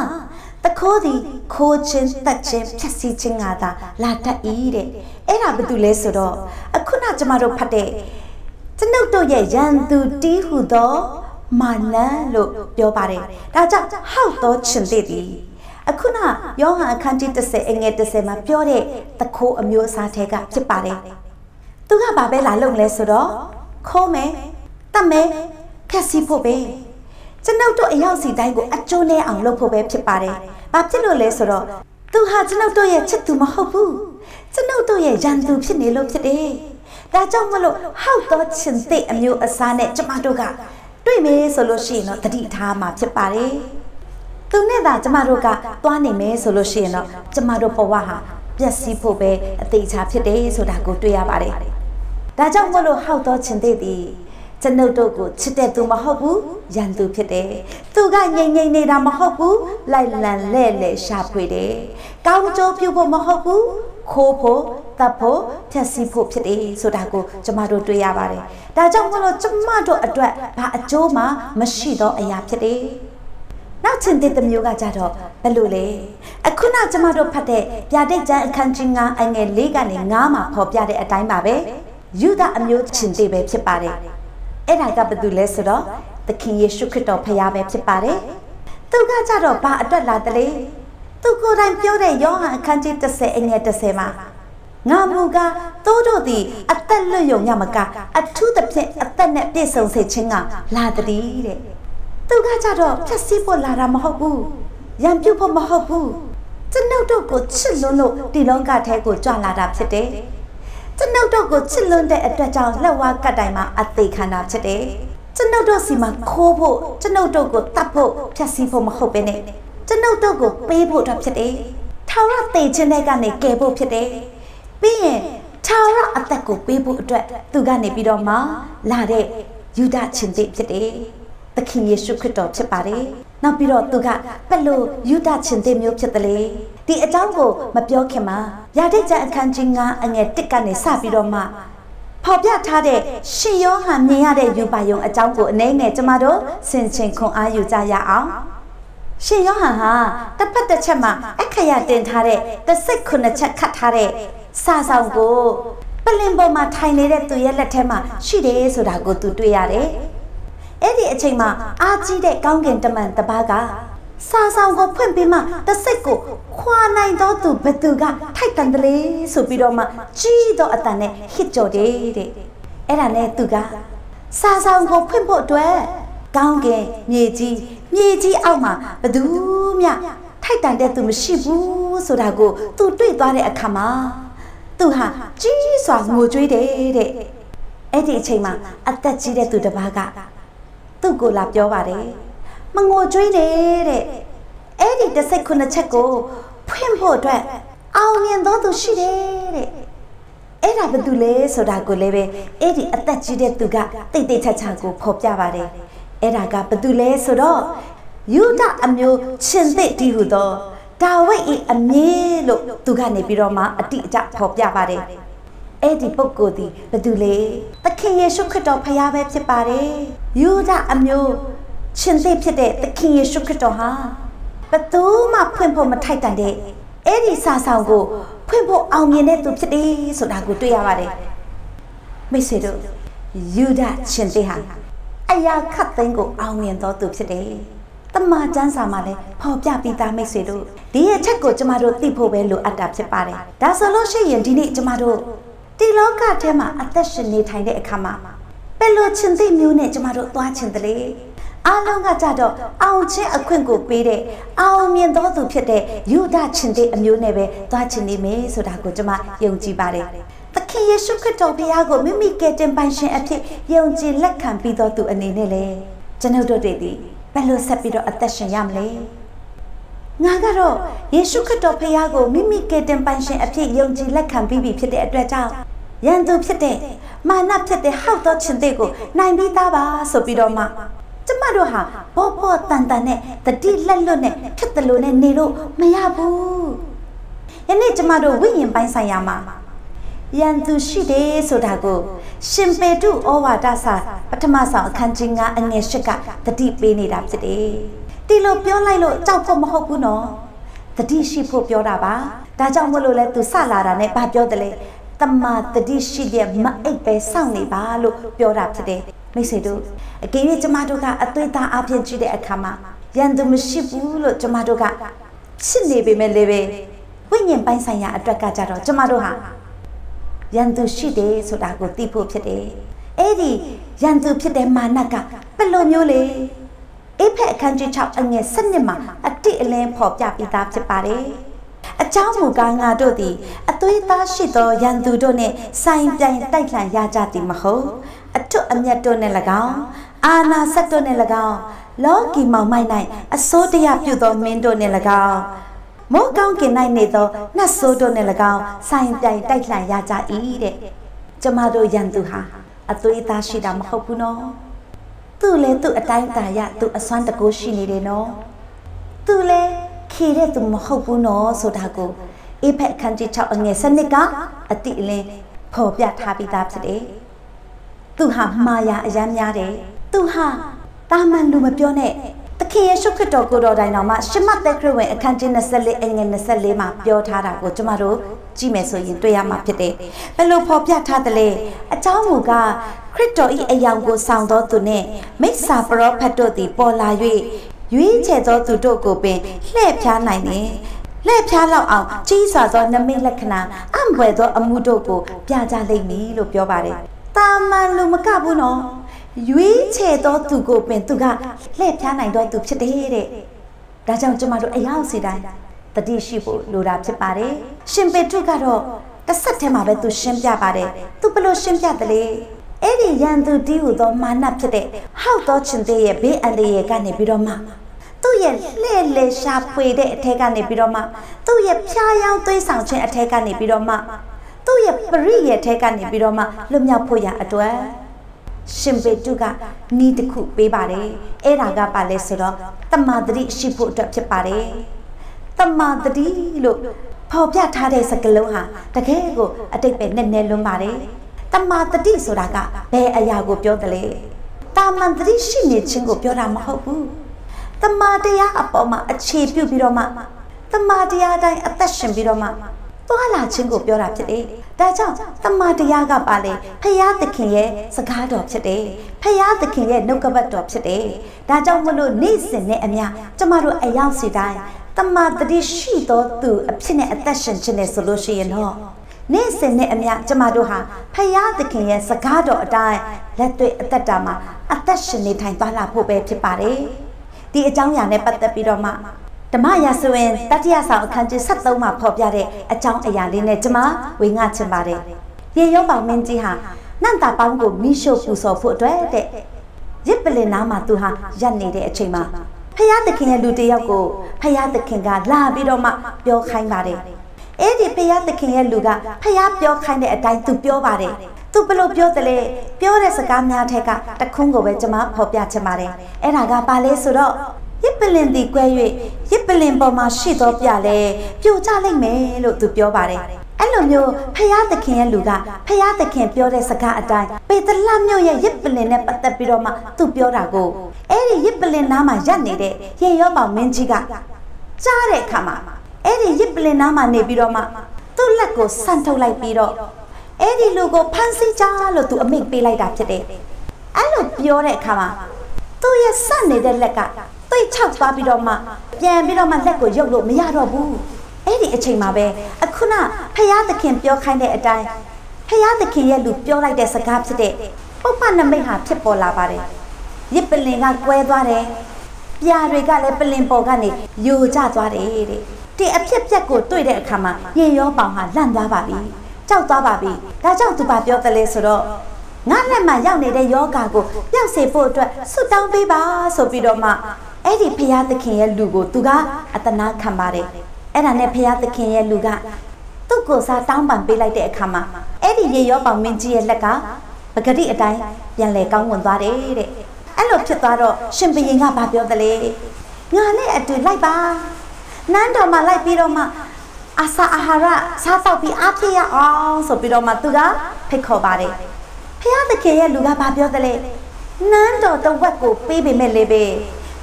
တခိုးသည်ခိုးခြင်းတက်ခြင်းဖြက်စီးခြင်းကသာလာတတ်၏တဲ့အဲ့ဒါဘာတူလဲဆိုတော့အခုနကျမတို့ဖတ်တဲ့ကျွန်ုပ်တို့ရဲ့ရန်သူတီးဟုသော မာနလို့ပြောပါတယ်ဒါကြောင့်ဟောက်သောခြင်းသေးသည်အခုနယောဟန်အခန်းကြီး30အငယ်30မှာပြောတဲ့တခိုးအမျိုးအစားထဲကဖြစ်ပါတယ်သူကဘာပဲလာလုပ်လဲဆိုတော့ခိုးမယ်တတ်မယ်ခက်စီဖို့ပဲကျွန်ုပ်တို့အရောက်စီတိုင်းကိုအကျိုးနဲ့အောင်လုပ်ဖို့ပဲဖြစ်ပါတယ်ဘာဖြစ်လို့လဲဆိုတော့သူဟာကျွန်ုပ်တို့ရဲ့ချစ်သူမဟုတ်ဘူးကျွန်ုပ်တို့ရဲ့ရန်သူဖြစ်နေလို့ဖြစ်တယ်ဒါကြောင့်မလို့ဟောက်သောခြင်းသိအမျိုးအစားနဲ့ကျမတို့က တွေ့မယ်ဆိုလို့ရှိရင်တော့တတိထားမှာဖြစ်ပါတယ်သူနဲ့သာကျမတို့ကသွားနေမယ်ဆိုလို့ရှိရင်တော့ကျမတို့ဘဝဟာပျက်စီးဖို့ပဲအသေးချာဖြစ်တယ်ဆိုတာကိုတွေ့ရပါတယ်ဒါကြောင့်မလို့ဟောက်သောခြင်းသိသည်ကျွန်ုပ်တို့ကိုချစ်တဲ့သူမဟုတ်ဘူးရန်သူဖြစ်တယ်။သူကငြိမ်ငြိမ်နေတာမဟုတ်ဘူးလိုက်လံလဲ့လဲ့ရှာဖွေတယ်။ကောင်းကျိုးပြုဖို့မဟုတ်ဘူး ခိုးဖို့တပ်ဖို့ဖြက်စီးဖို့ဖြစ်တယ်ဆိုတာကိုကျမတို့တွေ့ရပါတယ်။ဒါကြောင့်မလို့ကျမတို့အတွက်ဘာအကျိုးမှမရှိသောအရာဖြစ်တယ်။နောက်ချင်းတဲ့မျိုးကကြတော့ဘယ်လိုလဲအခုနကျမတို့ဖတ်တဲ့ဗျာဒိတ်ကျမ်းအခန်းကြီး9အငယ်၄ကနေ9မှာဖော်ပြတဲ့အတိုင်းပါပဲယူဒအမျိုးချင်းတဲ့ပဲဖြစ်ပါတယ်အဲ့ဒါကဘာတူလဲဆိုတော့သခင်ယေရှုခရစ်တော်ဖခင်ပဲဖြစ်ပါတယ်သူကကြတော့ဘာအတွက်လာတယ်လဲ သူကိုယ်တိုင်ပြောတဲ့ယောဟန်အခန်းကြီး30အငယ်30မှာငါမူကားသိုးတို့သည်အသက်လွတ်ယုံညမကအထူးသဖြင့်အသက်နဲ့ပြည့်စုံစေခြင်းကလာတည်းတဲ့သူကကြတော့ဖြတ်စည်းဖို့လာတာမဟုတ်ဘူးရံပြုတ်ဖို့မဟုတ်ဘူးကျွန်ုပ်တို့ကိုချစ်လွန်းလို့ဒီလောကထဲကိုကြွလာတာဖြစ်တယ်ကျွန်ုပ်တို့ကိုချစ်လွန်းတဲ့အတွက်ကြောင့်လက်ဝါးကတ်တိုင်မှာအသေးခံတာဖြစ်တယ်ကျွန်ုပ်တို့စီမှာခိုးဖို့ကျွန်ုပ်တို့ကိုတတ်ဖို့ဖြတ်စည်းဖို့မဟုတ်ပဲနဲ့ ကျွန်ုပ်တို့ကိုပေးဖို့တော့ဖြစ်တယ်ထာဝရတေခြင်းတဲ့ကနေကယ်ဖို့ဖြစ်တယ်ပြီးရင်ထာဝရအသက်ကိုပေးဖို့အတွက်သူကနေပြီးတော့မှလာတဲ့ယူဒချင်းတိဖြစ်တယ်သခင်ယေရှုခရစ်တော်ဖြစ်ပါတယ်။နောက်ပြီးတော့သူကဘယ်လိုယူဒချင်းတဲ့မျိုးဖြစ်တယ်လေ။ဒီအကြောင်းကိုမပြောခင်မှာယာဒိတ်ကျမ်းအခန်းကြီး9အငယ်1ကနေစပြီးတော့မှဖော်ပြထားတဲ့ရှင်ယောဟန်မြင်ရတဲ့ယူပါယုံအကြောင်းကိုအနေနဲ့ကျမတို့ဆင်ခြင်ခွန်အားယူကြရအောင်။ ရှင်ယောဟန်ဟာတစ်ဖက်တစ်ချက်မှာအခရာတင်ထားတဲ့တစ်စိတ်ခုနှစ်ချက်ခတ်ထားတဲ့စာဆောင်ကိုပလင်ပေါ်မှာထိုင်နေတဲ့သူရဲ့လက်ထဲမှာရှိတယ်ဆိုတာကိုသူတွေ့ရတယ်။အဲ့ဒီအချိန်မှာအာကြီးတဲ့ကောင်းကင်တမန်တပားကစာဆောင်ကိုဖွင့်ပြီးမှတစ်စိတ်ကိုခွာနိုင်တော့သူဘသူကထိုက်တန်တယ်လေဆိုပြီးတော့မှကြီးတော့အတန်နဲ့ဟစ်ကြော်တယ်တဲ့အဲ့ဒါနဲ့သူကစာဆောင်ကိုဖွင့်ဖို့အတွက် ကောင်းကင်မြေကြီးမြေကြီးအောက်မှာဘသူမျှထိုက်တန်တဲ့သူမရှိဘူးဆိုတာကိုသူတွေ့သွားတဲ့အခါမှာသူဟာကြီးစွာငိုကြွေးတယ်တဲ့အဲ့ဒီအချိန်မှာအသက်ကြီးတဲ့သူတစ်ပါးကသူ့ကိုလာပြောပါတယ်မငိုကြွေးတယ်တဲ့အဲ့ဒီတစ်စိတ်ခုနှစ်ချက်ကိုဖွင့်ဖို့အတွက်အောင်မြင်သောသူရှိတယ်တဲ့အဲ့ဒါဘာတူလဲဆိုတာကိုလည်းပဲအဲ့ဒီအသက်ကြီးတဲ့သူကတိတ်တိတ်ချာချာကိုဖော်ပြပါတယ် အဲ့ဒါကဘာတူလဲဆိုတော့ယူဒအမျိုးရှင်သစ်တီဟုသောဒါဝိဒ်၏အမည်လို့သူကနေပြီးတော့မှအတိအကျဖော်ပြပါတယ်အဲ့ဒီပုဂ္ဂိုလ်ဒီဘာတူလဲသခင်ယေရှုခရစ်တော်ဖခင်ပဲဖြစ်ပါတယ်ယူဒအမျိုးရှင်သစ်ဖြစ်တဲ့သခင်ယေရှုခရစ်တော်ဟာဘသူမှဖွင့်ဖို့မထိုက်တန်တဲ့အဲ့ဒီစာဆောင်ကိုဖွင့်ဖို့အောင်မြင်တဲ့သူဖြစ်တယ်ဆိုတာကိုတွေ့ရပါတယ်မိတ်ဆွေတို့ယူဒရှင်သစ်ဟာ အရာခတ်သိမ်းကိုအောင်မြင်တော်သူဖြစ်တယ်တမန်ကျမ်းစာမှာလည်းဖော်ပြပြီးသားမိတ်ဆွေတို့ဒီအချက်ကိုကျမတို့သိဖို့ပဲလိုအပ်တာဖြစ်ပါတယ်ဒါဆိုလို့ရှိရင်ဒီနေ့ကျမတို့ဒီလောကထဲမှာအသက်ရှင်နေထိုင်တဲ့အခါမှာဘယ်လိုချင်သိမျိုးနဲ့ကျမတို့သွားချင်တယ်လေအားလုံးကကြတော့အောင်ချင်းအခွင့်ကိုပေးတဲ့အောင်မြင်တော်သူဖြစ်တဲ့ယူဒချင်တဲ့အမျိုးနဲ့ပဲသွားချင်နေမယ်ဆိုတာကိုကျမယုံကြည်ပါတယ်သ ခင်ယေရှုခရစ်တော်ဘုရားကိုမိမိကယ်တင်ပိုင်ရှင်အဖြစ်ယုံကြည်လက်ခံပြီးတော်သူအနေနဲ့လေကျွန်ုပ်တို့တွေဒီဘယ်လိုဆက်ပြီးတော့အသက်ရှင်ရမလဲငါကတော့ယေရှုခရစ်တော်ဖခင်ကိုမိမိကယ်တင်ပိုင်ရှင်အဖြစ်ယုံကြည်လက်ခံပြီးပြီဖြစ်တဲ့အတွက်ကြောင့်ရန်သူဖြစ်တဲ့မာနဖြစ်တဲ့ဟောက်သောခြင်းတွေကိုနိုင်ပြီးသားပါဆိုပြီးတော့မှကျမတို့ဟာဘောဘောတန်တန်နဲ့တတိလက်လွတ်နဲ့ဖြစ်တယ်လို့နဲ့နေလို့မရဘူးယနေ့ကျမတို့ဝိညာဉ်ပိုင်းဆိုင်ရာမှာ ယန်သူရှိတယ်ဆိုတာကို ရှင်ပေတုဩဝါဒစာပထမဆောင်အခန်းကြီး9အငယ်8ကတတိပေးနေတာဖြစ်တယ်။ဒီလိုပြောလိုက်လို့ကြောက်ဖို့မဟုတ်ဘူးနော်။တတိရှိဖို့ပြောတာပါ။ဒါကြောင့်မလို့လဲသူဆလာတာနဲ့ဘာပြောတယ်လဲ။တမတတိရှိတဲ့မအိတ်ပဲစောင့်နေပါလို့ပြောတာဖြစ်တယ်။မိတ်ဆွေတို့အကယ်၍ကျမတို့ကအသွေးသားအပြင်ကြည့်တဲ့အခါမှာရန်သူမရှိဘူးလို့ကျမတို့ကချစ်နေပေမဲ့လည်းပဲဝိညာဉ်ပိုင်းဆိုင်ရာအတွက်ကကြတော့ကျမတို့ဟာ ရန်သူရှိတယ်ဆိုတာကိုသိဖို့ဖြစ်တယ်။အဲ့ဒီရန်သူဖြစ်တဲ့မာနကဘယ်လိုမျိုးလဲ။အိဖက်အခန်းကြီး6အငယ်7မှာအတိအလင်းဖော်ပြပြီးသားဖြစ်ပါတယ်။အကြောင်းမူကားငါတို့သည်အသွေးသားရှိသောရန်သူတို့နှင့်ဆိုင်ပြိုင်တိုက်လှန်ရကြသည်မဟုတ်။အထွတ်အမြတ်တို့နှင့်၎င်းအာနာဆက်တို့နှင့်၎င်းလောကီမောင်မိုက်၌အစိုးတရားပြုသောမင်းတို့နှင့်၎င်း မောကောင်းကင်၌နေသောနှတ်ဆိုးတို့နှင့်၎င်းဆိုင်ပြိုင်တိုက်လှန်ရကြ၏တဲ့ကျမတို့ယန်သူဟာအသွေးသားရှိတာမဟုတ်ဘူးနော်သူလည်းသူ့အတိုင်းတာရသူအစွမ်းတကူရှိနေတယ်နော်သူလည်းခေတဲ့သူမဟုတ်ဘူးနော်ဆိုတာကိုအေဖက်အခန်းကြီး6အငယ်စနစ်ကအတိအလင်းဖော်ပြထားပြီးသားဖြစ်တယ်သူဟာမှားရအယမ်းများတယ်သူဟာတာမန်လူမပြောနဲ့ သခင်ယေရှုခရစ်တော်ကိုတော်တိုင်တော်မှာရှမသက်ခရစ်ဝင်အခန်းကြီး24အငယ်24မှာပြောထားတာကိုကျမတို့ကြည့်မယ်ဆိုရင်တွေ့ရမှာဖြစ်တယ်။ဘယ်လိုဖော်ပြထားသလဲ။အကြောင်းမူကားခရစ်တော်၏အယောင်ကိုဆောင်တော်သူနှင့်မိစ္ဆာပရောဖက်တို့သည်ပေါ်လာ၍ရွေးချယ်သောသူတို့ကိုပင်လှည့်ဖြားနိုင်တယ်။လှည့်ဖြားလောက်အောင်ကြီးစွာသောနမိတ်လက္ခဏာအံ့ဖွယ်သောအမှုတို့ကိုပြကြလိမ့်မည်လို့ပြောပါတယ်။တာမန်လူမကဘူးနော်။ ရွေးချယ်သောသူကိုပင်သူကလှည့်ဖြားနိုင်သောသူဖြစ်တယ်တဲ့။ဒါကြောင့်ကျမတို့အရောက်စီတိုင်းတတိရှိဖို့လိုတာဖြစ်ပါတယ်။ရှင်ပေတရုကတော့တစ်ဆက်တည်းမှာပဲသူရှင်းပြပါတယ်။သူဘလို့ရှင်းပြတယ်လေ။အဲ့ဒီရန်သူတီးဟူသောမာနဖြစ်တဲ့ဟောက်သောခြင်းသေးရဲ့ဘေးအန္တရာယ်ကနေပြီးတော့မှသူ့ရဲ့လှဲ့လေရှာဖွေတဲ့အထက်ကနေပြီးတော့မှသူ့ရဲ့ဖျားယောင်းသွေးဆောင်ခြင်းအထက်ကနေပြီးတော့မှသူ့ရဲ့ပရိရဲ့အထက်ကနေပြီးတော့မှလွတ်မြောက်ဖို့ရအတွက် ရှင်ပေတုကနီးတစ်ခုပေးပါတယ်အဲ့ဒါကပါလဲဆိုတော့တမာတတိရှိဖို့အတွက်ဖြစ်ပါတယ်တမာတတိလို့ဖော်ပြထားတဲ့စကားလုံးဟာတကယ်ကိုအတိတ်ပဲနဲ့နဲ့လွန်းပါတယ်တမာတတိဆိုတာကဘယ်အရာကိုပြောတယ်လဲတာမန်တတိရှိနေခြင်းကိုပြောတာမဟုတ်ဘူးတမာတရားအပေါ်မှာအခြေပြုပြီးတော့မှတမာတရားတိုင်းအသက်ရှင်ပြီးတော့မှ သွားလာခြင်းကိုပြောတာဖြစ်တယ်။ဒါကြောင့်တမန်တရားကပါလေဖရာသခင်ရဲ့စကားတော်ဖြစ်တယ်။ဖရာသခင်ရဲ့နှုတ်ကပတ်တော်ဖြစ်တယ်။ဒါကြောင့်မလို့နေ့စဉ်နဲ့အမျှကျမတို့အရောက်စီတိုင်းတမန်တတိရှိသောသူအဖြစ်နဲ့အသက်ရှင်ခြင်းနဲ့ဆိုလို့ရှိရင်တော့နေ့စဉ်နဲ့အမျှကျမတို့ဟာဖရာသခင်ရဲ့စကားတော်အတိုင်းလက်တွေ့အသက်တာမှာအသက်ရှင်နေထိုင်သွားလာဖို့ပဲဖြစ်ပါတယ်။ဒီအကြောင်းအရာနဲ့ပတ်သက်ပြီးတော့မှ ဓမ္မရာဆိုရင်တတိယဆောင်အခန်းကြီး73မှာဖော်ပြတဲ့အကြောင်းအရာလေးနဲ့ကျွန်မဝေငှချင်ပါတယ်။ရေရောပေါင်မင်းကြီးဟာနန့်တာပေါင်းကိုမိရှုပူစော်ဖို့အတွက်တဲ့ရစ်ပလင်နားမှာသူဟာရက်နေတဲ့အချိန်မှာဖယားသခင်ရဲ့လူတစ်ယောက်ကိုဖယားသခင်ကလာပြီးတော့မှပြောခိုင်းပါတယ်။အဲ့ဒီဖယားသခင်ရဲ့လူကဖယားပြောခိုင်းတဲ့အတိုင်းသူပြောပါတယ်သူဘလို့ပြောတယ်လေပြောတဲ့စကားများထက်ကတခွန်းကိုပဲကျွန်မဖော်ပြချင်ပါတယ်အဲ့ဒါကဘာလဲဆိုတော့ ရစ်ပလင်တီကွဲ၍ရစ်ပလင်ပေါ်မှာရှိသောပြလဲပြိုကျလိုက်မယ်လို့သူပြောပါတယ်အဲ့လိုမျိုးဖယားသခင်ရဲ့လူကဖယားသခင်ပြောတဲ့စကားအတိုင်းပေတလမြို့ရဲ့ရစ်ပလင်နဲ့ပတ်သက်ပြီးတော့မှသူပြောတာကိုအဲ့ဒီရစ်ပလင်နားမှာရပ်နေတဲ့ရေရောပေါင်မင်းကြီးကကြားတဲ့အခါမှာအဲ့ဒီရစ်ပလင်နားမှာနေပြီးတော့မှသူ့လက်ကိုဆန့်ထုတ်လိုက်ပြီးတော့အဲ့ဒီလူကိုဖမ်းဆီးကြလို့သူအမိန့်ပေးလိုက်တာဖြစ်တယ်အဲ့လိုပြောတဲ့အခါမှာသူ့ရဲ့ဆန့်နေတဲ့လက်က သိတ်ချောက်သွားပြီးတော့မှပြန်ပြီးတော့မှလက်ကိုရုပ်လို့မရတော့ဘူးအဲ့ဒီအချိန်မှာပဲအခုနဖယားသခင်ပြောခိုင်းတဲ့အတိုင်းဖယားသခင်ရဲ့လူပြောလိုက်တဲ့စကားဖြစ်တဲ့ပုပ္ပနမိတ်ဟာဖြစ်ပေါ်လာပါတယ်ရစ်ပလင်ကကွဲသွားတယ်ပြာတွေကလည်းပလင်ပေါ်ကနေယိုကျသွားတယ်တဲ့ဒီအဖြစ်ပြက်ကိုတွေ့တဲ့အခါမှာရေရောပေါင်ဟာလန့်သွားပါပြီကြောက်သွားပါပြီဒါကြောင့်သူပါပြောတယ်လေဆိုတော့ငါလက်မှာရောက်နေတဲ့ယောဂါကိုပျောက်စေဖို့အတွက်ဆုတောင်းပေးပါဆိုပြီးတော့မှ အဲ့ဒီဖရာသခင်ရဲ့လူကိုသူကအတနာခံပါတယ်အဲ့ဒါနဲ့ဖရာသခင်ရဲ့လူကသူ့ကိုယ်စားတောင်းပန်ပေးလိုက်တဲ့အခါမှာအဲ့ဒီရေရောပေါင်မင်းကြီးရဲ့လက်ကပဂတိအတိုင်းပြန်လဲကောင်းဝင်သွားတယ်တဲ့အဲ့လိုဖြစ်သွားတော့ရှင်ဘရင်ကဘာပြောသလဲငါနဲ့အတူလိုက်ပါနန်းတော်မှာလိုက်ပြီးတော့မှအစာအာဟာရစားတော့ပြီးအားဖြစ်ရအောင်ဆိုပြီးတော့မှသူကဖိတ်ခေါ်ပါတယ်ဖះသခင်ရဲ့လူကဘာပြောသလဲနန်းတော်တဝက်ကိုပေးပေမဲ့လေပဲ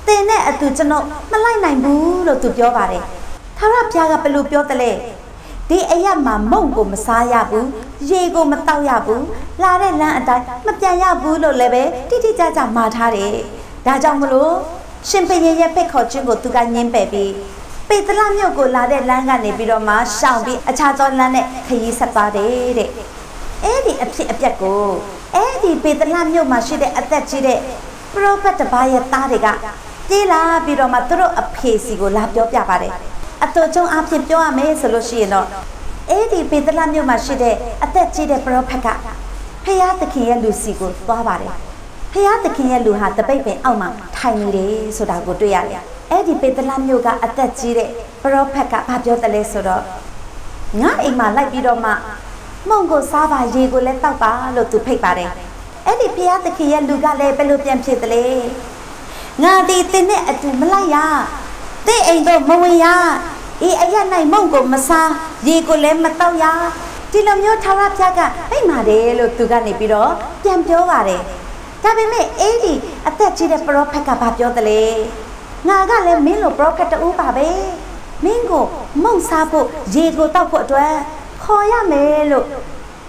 တင်နဲ့အတူကျွန်တော်မလိုက်နိုင်ဘူးလို့သူပြောပါတယ်ထာဝရဘုရားကဘယ်လိုပြောသလဲဒီအရက်မှာမုံကိုမစားရဘူးရေကိုမတောက်ရဘူးလာတဲ့လမ်းအတိုင်းမပြန်ရဘူးလို့လည်းပဲတိတိကျကျမှာထားတယ်ဒါကြောင့်မလို့ရှင်ဘုရင်ရဲ့ဖိတ်ခေါ်ခြင်းကိုသူကညင်းပယ်ပြီးပေတလမြို့ကိုလာတဲ့လမ်းကနေပြီးတော့မှရှောင်ပြီးအခြားသောလမ်းနဲ့ခရီးဆက်သွားတယ်တဲ့အဲ့ဒီအဖြစ်အပျက်ကိုအဲ့ဒီပေတလမြို့မှာရှိတဲ့အသက်ကြီးတဲ့ပရောဖက်တစ်ပါးရဲ့သားတွေက ပြေးလာပြီးတော့မှသူတို့အဖေစီကိုလာပြောပြပါတယ်အတူချုံအဖြစ်ပြောရမယ်ဆိုလို့ရှိရင်တော့အဲ့ဒီပေတလမြို့မှာရှိတဲ့အသက်ကြီးတဲ့ပရောဖက်ကဖယားသခင်ရဲ့လူစီကိုသွားပါတယ်ဖယားသခင်ရဲ့လူဟာတပိတ်ပင်အောက်မှာထိုင်နေတယ်ဆိုတာကိုတွေ့ရတယ်အဲ့ဒီပေတလမြို့ကအသက်ကြီးတဲ့ပရောဖက်ကဘာပြောတယ်လဲဆိုတော့ငါအိမ်မှာလိုက်ပြီးတော့မှမုံကိုစားပါရေကိုလည်းတောက်ပါလို့သူဖိတ်ပါတယ်အဲ့ဒီဖယားသခင်ရဲ့လူကလည်းဘယ်လိုပြန်ဖြစ်တယ်လဲ ငါဒီတင်းနဲ့အတူမလိုက်ရတဲ့အိမ်တော့မဝင်ရအေးအရက်နိုင်မုံကိုမစားရေကိုလည်းမတောက်ရဒီလိုမျိုးထာဝရဘုရားကအိမ်ပါတယ်လို့သူကနေပြီးတော့ပြန်ပြောပါတယ်ဒါပေမဲ့အဲ့ဒီအသက်ကြီးတဲ့ပရောဖက်ကဘာပြောတယ်လဲငါကလည်းမင်းလိုပရောဖက်တူပါပဲမင်းကိုမုံစားဖို့ရေကိုတောက်ဖို့အတွက်ခေါ်ရမယ်လို့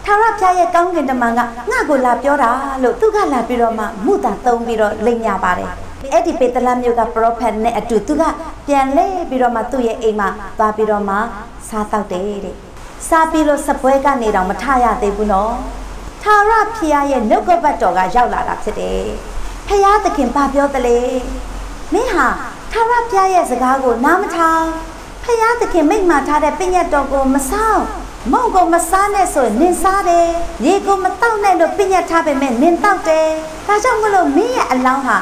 ထာဝရဘုရားရဲ့ကောင်းကင်တမန်ကငါ့ကိုလာပြောတာလို့သူကလာပြီးတော့မှမုတာသုံးပြီးတော့လိမ်ညာပါတယ် အဲ့ဒီပေတလမြို့ကပရောဖက်နဲ့အတူသူကပြန်လဲပြီးတော့မှသူ့ရဲ့အိမ်မှာသွားပြီးတော့မှစားတောက်တယ်တဲ့စားပြီးလို့စပွဲကနေတော့မထရသေးဘူးနော်ထာဝရဘုရားရဲ့နှုတ်ကပတ်တော်ကရောက်လာတာဖြစ်တယ်ဖះသခင်ဘာပြောတလဲမင်းဟာထာဝရဘုရားရဲ့စကားကိုနားမထောင်ဖះသခင်မိန့်မှာထားတဲ့ပညတ်တော်ကိုမဆောင်မုံကိုမစားနဲ့ဆိုရင်နင်စားတယ်ရေကိုမတောက်နဲ့လို့ပညတ်ထားပေမဲ့နင်တောက်တယ်ဒါကြောင့်မလို့မင်းရဲ့အလောင်းဟာ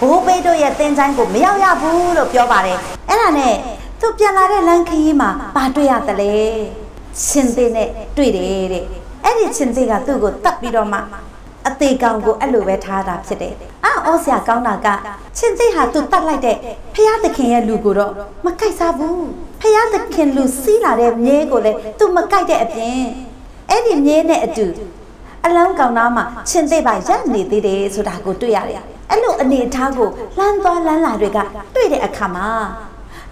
ဘိုးဘေးတို့ရဲ့တင်ချိုင်းကိုမရောက်ရဘူးလို့ပြောပါတယ်အဲ့ဒါနဲ့သူပြန်လာတဲ့လမ်းခရီးမှာဘာတွေ့ရသလဲရှင်သေးနဲ့တွေ့တယ်တဲ့အဲ့ဒီရှင်သေးကသူ့ကိုတတ်ပြီးတော့မှအသေးကောင်ကိုအဲ့လိုပဲထားတာဖြစ်တယ်။အာဩစရာကောင်းတာကချင်းသိဟာသူတတ်လိုက်တဲ့ဖះသခင်ရဲ့လူကိုတော့မကြိုက်စားဘူး။ဖះသခင်လူစီးလာတဲ့မြဲကိုလည်းသူမကြိုက်တဲ့အပြင်အဲ့ဒီမြဲနဲ့အတူ အလောင်းကောင်သားမှာချင်းသိပါရပ်နေသေးတယ်ဆိုတာကိုတွေ့ရတယ်။အဲ့လိုအနေအထားကိုလှမ်းသွားလှမ်းလာတွေကတွေ့တဲ့အခါမှာ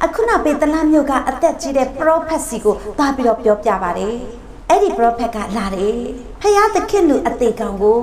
အခုနပေတလမြို့ကအသက်ကြီးတဲ့ပရောဖက်စီကိုသွားပြီးတော့ပြောပြပါတယ်။အဲ့ဒီပရောဖက်ကလာတယ်။ဖះသခင်လူအသေးကောင်ကို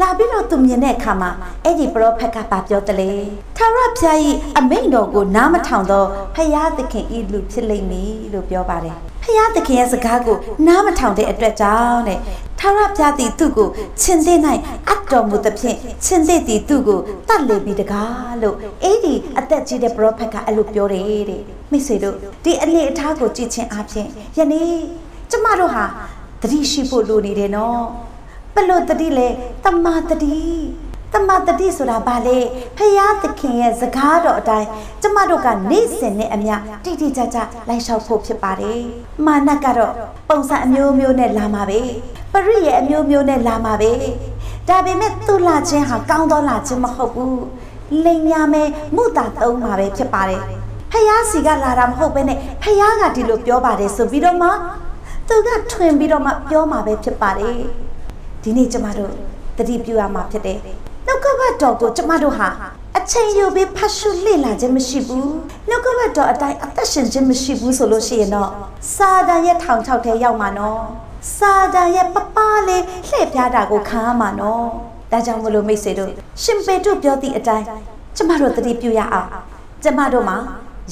လာပြီးတော့သူမြင်တဲ့အခါမှာအဲ့ဒီပရောဖက်ကပါပြောတယ်လေထာဝရဘုရား၏အမိန့်တော်ကိုနားမထောင်တော့ဖယားသခင်ဤလူဖြစ်လိမ့်မည်လို့ပြောပါတယ်ဖယားသခင်ရဲ့စကားကိုနားမထောင်တဲ့အတွက်ကြောင့်တဲ့ထာဝရဘုရားသည်သူ့ကိုချင်းသေး၌အပ်တော်မူသဖြင့်ချင်းသေးသည်သူ့ကိုတတ်လေပြီးတကားလို့အဲ့ဒီအသက်ကြီးတဲ့ပရောဖက်ကအဲ့လိုပြောတယ်တဲ့မိတ်ဆွေတို့ဒီအနေအထားကိုကြည့်ချင်းအပြင်ယနေ့ကျမတို့ဟာသတိရှိဖို့လိုနေတယ်နော် ဘလို့တတိလဲတမာတတိတမတတိဆိုတာဘာလဲဖယားသခင်ရဲ့စကားတော်အတိုင်းကျမတို့ကနေ့စဉ်နဲ့အမျှတိတိကျကျလိုက်လျှောက်ဖို့ဖြစ်ပါတယ်မာနကတော့ပုံစံအမျိုးမျိုးနဲ့လာမှာပဲပရိရဲ့အမျိုးမျိုးနဲ့လာမှာပဲဒါပေမဲ့သူ့လာခြင်းဟာကောင်းသောလာခြင်းမဟုတ်ဘူးလိန်ညာမဲမုတာသုံးမှာပဲဖြစ်ပါတယ်ဖယားစီကလာတာမဟုတ်ဘဲနဲ့ဖယားကဒီလိုပြောပါတယ်ဆိုပြီးတော့မှသူကထွင်ပြီးတော့မှပြောမှာပဲဖြစ်ပါတယ် ဒီနေ့ကျမတို့တတိပြုရမှာဖြစ်တယ်နှုတ်ကပတ်တော်ကိုကျမတို့ဟာအချိန်ယူပြီးဖတ်ရှုလေ့လာခြင်းမရှိဘူးနှုတ်ကပတ်တော်အတိုင်းအသက်ရှင်ခြင်းမရှိဘူးဆိုလို့ရှိရင်တော့စာတန်ရဲ့ထောင်ချောက်ထဲရောက်မှာနော်စာတန်ရဲ့ပပလေးလှည့်ပြားတာကိုခံရမှာနော်ဒါကြောင့်မလို့မိတ်ဆွေတို့ရှင်ပေတို့ပြောသည့်အတိုင်းကျမတို့တတိပြုရအောင်ကျမတို့မှာ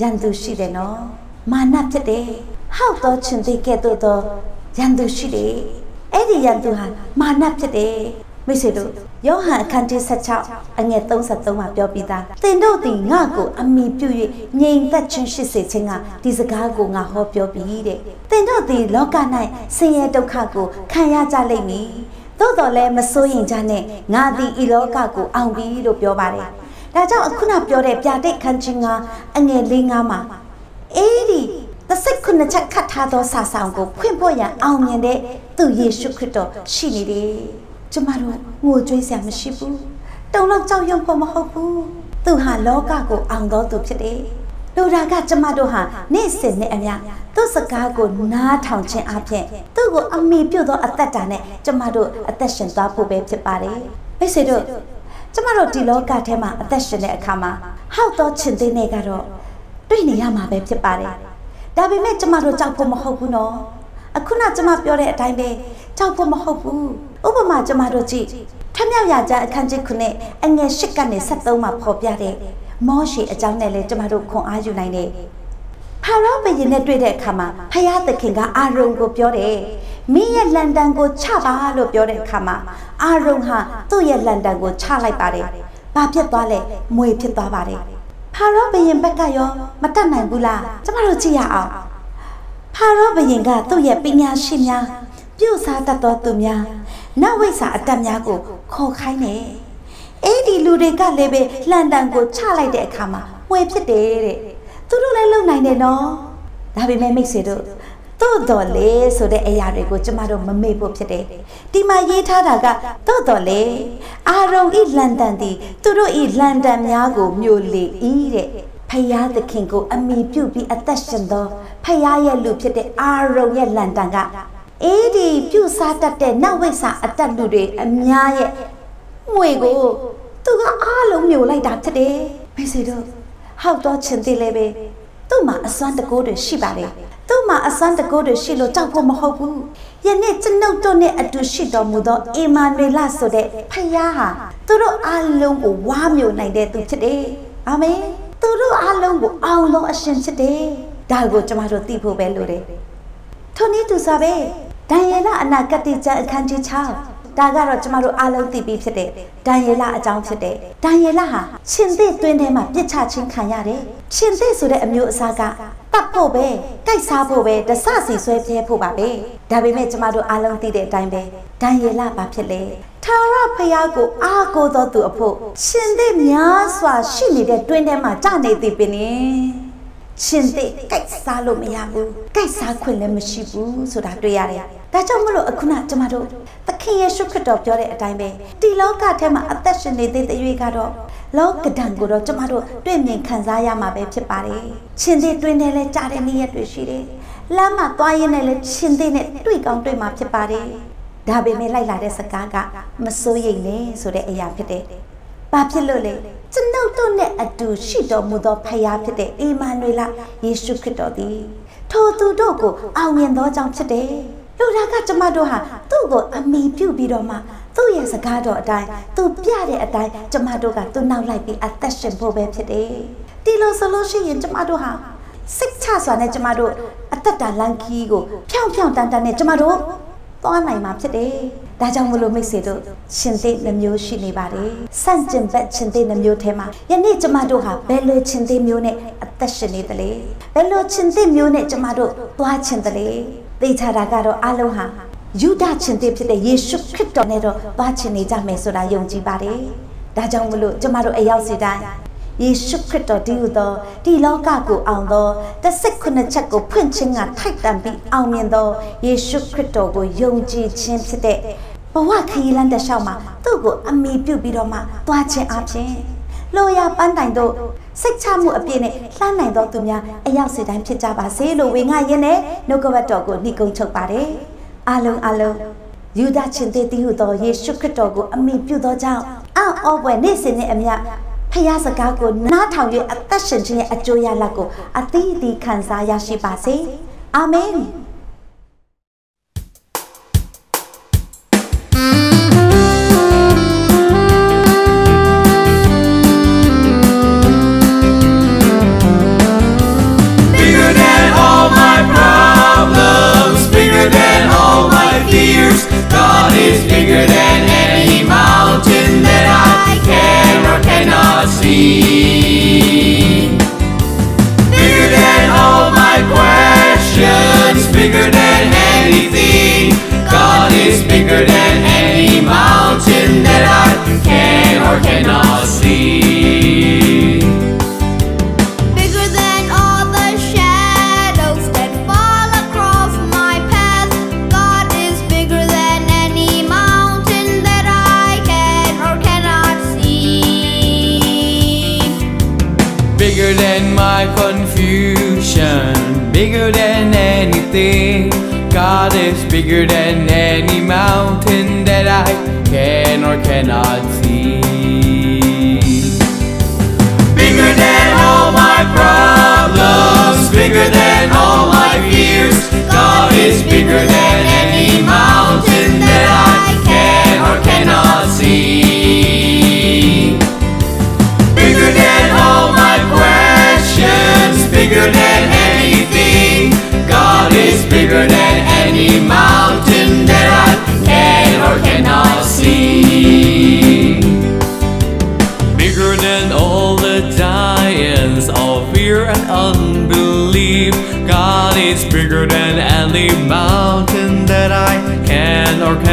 ရန်သူရှိတယ်နော်မာနဖြစ်တယ်ဟောက်တော့ချင်တဲ့ကဲ့သို့သောရန်သူရှိတယ် အဲ့ဒီရန်သူဟာမာနဖြစ်တယ်မိတ်ဆွေတို့ယောဟန်အခန်းที่16အငယ်33မှာပြောပြီးသားသင်တို့သည်ငါ့ကိုအမိပြု၍ငြိမ်သက်ခြင်းရှိစေခြင်းကဒီစကားကိုငါဟောပြောပြီးတဲ့သင်တို့သည်လောက၌ဆင်းရဲဒုက္ခကိုခံရကြလိမ့်မည်သို့တော်လည်းမစိုးရင်ကြနဲ့ငါသည်ဤလောကကိုအောင်ပြီလို့ပြောပါတယ်ဒါကြောင့်အခုနပြောတဲ့ပြတိတ်ခန်းချင်းကအငယ်လေးငါမှာအေးဒီ သစိတ်ခုနှစ်ချက်ခတ်ထားသောစာဆောင်ကိုဖွင့်ဖို့ရန်အောင်မြင်တဲ့သူယေရှုခရစ်တော်ရှိနေတယ်ကျမတို့ငိုကြွေးစရာမရှိဘူးတုံလောက်ကြောက်ရွံ့ဖို့မဟုတ်ဘူးသူဟာလောကကိုအောင်တော်သူဖြစ်တယ်လူရာကကျမတို့ဟာနေ့စဉ်နဲ့အမျှသူ့စကားကိုနားထောင်ခြင်းအပြင်သူ့ကိုအမိပြုတ်သောအသက်တာနဲ့ကျမတို့အသက်ရှင်သွားဖို့ပဲဖြစ်ပါတယ်မိတ်ဆွေတို့ကျမတို့ဒီလောကထဲမှာအသက်ရှင်တဲ့အခါမှာဟောက်သောခြင်းသေးနဲ့ကတော့တွေ့နေရမှာပဲဖြစ်ပါတယ် ဒါပေမဲ့ကျမတို့ကြောက်ဖို့မဟုတ်ဘူးနော်အခုနကျမပြောတဲ့အတိုင်းပဲကြောက်ဖို့မဟုတ်ဘူးဥပမာကျမတို့ကြည့်ထမြောက်ရကြအခန်းကြီးခုနှစ်အငယ်၈ကနေ73မှာဖော်ပြတဲ့မောရှေအကြောင်းနဲ့လည်းကျမတို့ခွန်အားယူနိုင်တယ်ဖာရောဘုရင်နဲ့တွေ့တဲ့အခါမှာဖယားသခင်ကအာရုံကိုပြောတယ်မင်းရဲ့လန်တန်ကိုချပါလို့ပြောတဲ့အခါမှာအာရုံဟာသူ့ရဲ့လန်တန်ကိုချလိုက်ပါတယ်။ဘာဖြစ်သွားလဲ။မွေဖြစ်သွားပါတယ်။ ဖာရောဘုရင်ဘက်ကရောမတတ်နိုင်ဘူးလား။ကျမတို့ကြည့်ရအောင်။ဖာရောဘုရင်ကသူ့ရဲ့ပညာရှိများပြုစားတတ်သောသူများနတ်ဝိဇ္ဇာအတတ်များကိုခေါ်ခိုင်းတယ်။အဲ့ဒီလူတွေကလည်းပဲလန်တန်ကိုချလိုက်တဲ့အခါမှာမွေဖြစ်တယ်တဲ့။သူတို့လည်းလုံနိုင်တယ်နော်။ဒါပေမဲ့မိတ်ဆွေတို့ သို့တော်လေဆိုတဲ့အရာတွေကိုကျမတို့မမေ့ဖို့ဖြစ်တယ်။ဒီမှာရေးထားတာကသို့တော်လေအာရုံဤလန်တန်သည်သူတို့ဤလန်တန်များကိုမြို့လေဤတဲ့ဖယားသခင်ကိုအမိပြုပြီးအသက်ရှင်သောဖယားရဲ့လူဖြစ်တဲ့အာရုံရဲ့လန်တန်ကအေးဒီပြုစားတတ်တဲ့နတ်ဝိဆာအတက်လူတွေအများရဲ့ငွေကိုသူကအားလုံးမျိုးလိုက်တာဖြစ်တယ်မိတ်ဆွေတို့ဟောက်တော့ချင်သေးလေပဲသူ့မှာအစွမ်းတကိုးတွေရှိပါတယ် သူ့မှာအစွမ်းတကိုးတွေရှိလို့ကြောက်ဖို့မဟုတ်ဘူးယနေ့ကျွန်ုပ်တို့နဲ့အတူရှိတော်မူသောအေမာနွေလဆိုတဲ့ဖယားဟာသူတို့အားလုံးကိုဝါမျိုးနိုင်တဲ့သူဖြစ်တယ်အာမင်သူတို့အားလုံးကိုအောင်လို့အရှင်ဖြစ်တယ်ဒါကိုကျွန်တော်တို့သိဖို့ပဲလိုတယ်ထိုနည်းသူစားပဲဒံယေလအနာဂတိကျမ်းအခန်းကြီး6 ဒါကတော့ကျမတို့အားလုံးသိပြီးဖြစ်တဲ့ဒံယေလအကြောင်းဖြစ်တဲ့ဒံယေလဟာရှင်သစ်တွင်းထဲမှာပြစ်ချခြင်းခံရတယ်ရှင်သစ်ဆိုတဲ့အမျိုးအစားကတတ်ဖို့ပဲကြိုက်စားဖို့ပဲတဆစီဆွဲပြဲဖို့ပါပဲဒါပေမဲ့ကျမတို့အားလုံးသိတဲ့အတိုင်းပဲဒံယေလဘာဖြစ်လဲထာဝရဖျားကိုအားကိုးသောသူအဖို့ရှင်သစ်များစွာရှိနေတဲ့တွင်းထဲမှာကြာနေသည်ပင်လေ ရှင်သစ်ကြိုက်စားလို့မရဘူးကြိုက်စားခွင့်လည်းမရှိဘူးဆိုတာတွေ့ရတယ်ဒါကြောင့်မလို့အခုနကျမတို့သခင်ယေရှုခရစ်တော်ပြောတဲ့အတိုင်းပဲဒီလောကထဲမှာအသက်ရှင်နေတဲ့ရွေကတော့လောကဒဏ်ကိုတော့ကျမတို့တွေ့မြင်ခံစားရမှာပဲဖြစ်ပါတယ်ရှင်သစ်တွင်းထဲလဲကြားတဲ့နေ့ရက်တွေရှိတယ်လမ်းမှာသွားရင်းနဲ့လဲရှင်သစ်နဲ့တွေ့ကောင်းတွေ့မှာဖြစ်ပါတယ်ဒါပေမဲ့လိုက်လာတဲ့စကားကမစိုးရိမ်နဲ့ဆိုတဲ့အရာဖြစ်တယ်။ဘာဖြစ်လို့လဲ။ ကျွန်ုပ်တို့နဲ့အတူရှိတော်မူသောဖခင်ဖြစ်တဲ့အေမန်နွေလယေရှုခရစ်တော်သည်ထိုသူတို့ကိုအောင်မြင်သောကြောင့်ဖြစ်တယ်။လူသားကကျမတို့ဟာသူ့ကိုအမိပြုပြီးတော့မှသူ့ရဲ့စကားတော်အတိုင်းသူပြတဲ့အတိုင်းကျမတို့ကသူ့နောက်လိုက်ပြီးအသက်ရှင်ဖို့ပဲဖြစ်တယ်။ဒီလိုဆိုလို့ရှိရင်ကျမတို့ဟာစိတ်ချစွာနဲ့ကျမတို့အသက်တာလန်ခီးကိုဖြောင်းဖြောင်းတန်တန်နဲ့ကျမတို့ သွားနိုင်မှာဖြစ်တယ်။ဒါကြောင့်မလို့မိတ်ဆွေတို့ရှင်သေးနှမျိုးရှိနေပါတယ်။စန့်ကျင်ဘက်ရှင်သေးနှမျိုးထဲမှာယနေ့ကျမတို့ဟာဘယ်လိုရှင်သေးမျိုးနဲ့အသက်ရှင်နေသလဲ။ဘယ်လိုရှင်သေးမျိုးနဲ့ကျမတို့သွားချင်သလဲ။သိချတာကတော့အလုံးဟာယူဒရှင်သေးဖြစ်တဲ့ယေရှုခရစ်တော်နဲ့တော့သွားချင်နေကြမယ်ဆိုတာယုံကြည်ပါတယ်။ဒါကြောင့်မလို့ကျမတို့အရောက်စီတိုင်း ယေရှုခရစ်တော်တည်ဟူသောဒီလောကကိုအောင်သောတစ်စိတ်ခုနှစ်ချက်ကိုဖွင့်ခြင်းကထိုက်တန်ပြီးအောင်မြင်သောယေရှုခရစ်တော်ကိုယုံကြည်ခြင်းဖြစ်တဲ့ဘဝခရီးလမ်းတစ်လျှောက်မှာသူ့ကိုအမိပြုပြီးတော့မှသွားခြင်းအပြင်လိုရာပန်းတိုင်တို့စိတ်ချမှုအပြည့်နဲ့လှမ်းနိုင်သောသူများအရောက်စီတိုင်းဖြစ်ကြပါစေလို့ဝေငှရင်းနဲ့နှုတ်ကပတ်တော်ကိုနှိကုံချုပ်ပါတယ်အားလုံးအားလုံးယူဒချင်းသေးတည်ဟူသောယေရှုခရစ်တော်ကိုအမိပြုသောကြောင့်အောက်အောပွဲနေ့စဉ်နဲ့အမျှ ဖျားစကားကိုနားထောင်၍အသက်ရှင်ခြင်းရဲ့အကျိုးရလဒ်ကိုအသီးအသီးခံစားရရှိပါစေအာမင်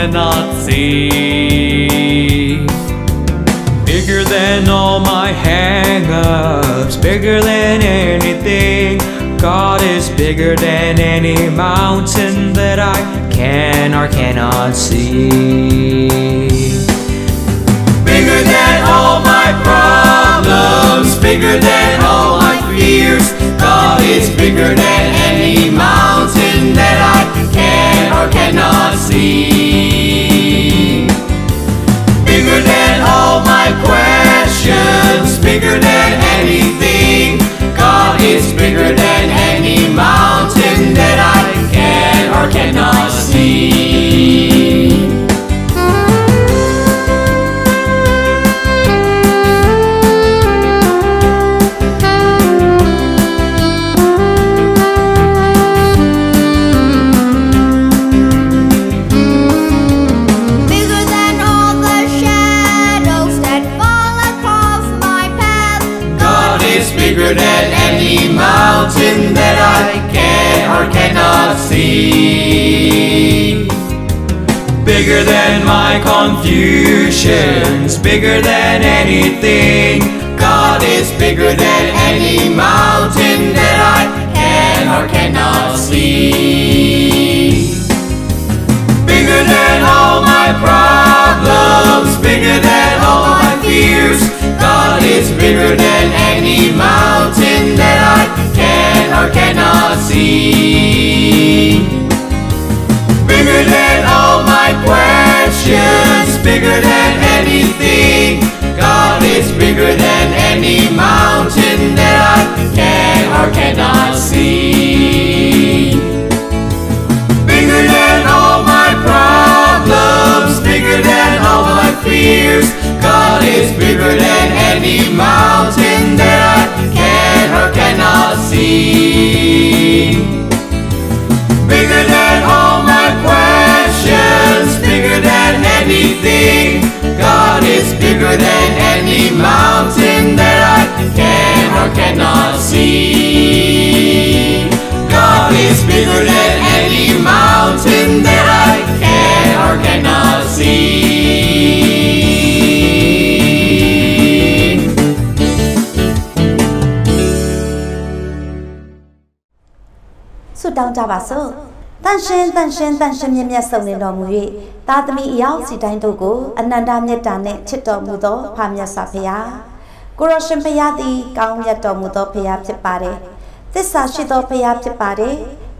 cannot see. Bigger than all my hang-ups, bigger than anything. God is bigger than any mountain that I can or cannot see. Bigger than all my problems, bigger than all my fears. God is bigger than any mountain that I can or cannot see. My questions, bigger than anything. God is bigger than any mountain that I can or cannot see. Bigger than my confusions, bigger than anything. God is bigger than any mountain that I can or cannot see. Bigger than all my problems, bigger than all my fears. God is bigger than any mountain mountain that I can or cannot see. Bigger than all my questions, bigger than anything. God is bigger than any mountain that I can or cannot see. God is bigger than any mountain that I can or cannot see. င်းကြပါစို့တန်ရှင်တန်ရှင်တန်ရှင်မြတ်မြတ်ဆုံးနေတော်မူ၍သာသမီအယောက်စီတိုင်းတို့ကိုအနန္တမေတ္တာနှင့်ချစ်တော်မူသောဖာမြတ်စွာဘုရားကိုရရှင်ဘုရားသည်ကောင်းမြတ်တော်မူသောဘုရားဖြစ်ပါတယ်သစ္စာရှိသောဘုရားဖြစ်ပါတယ်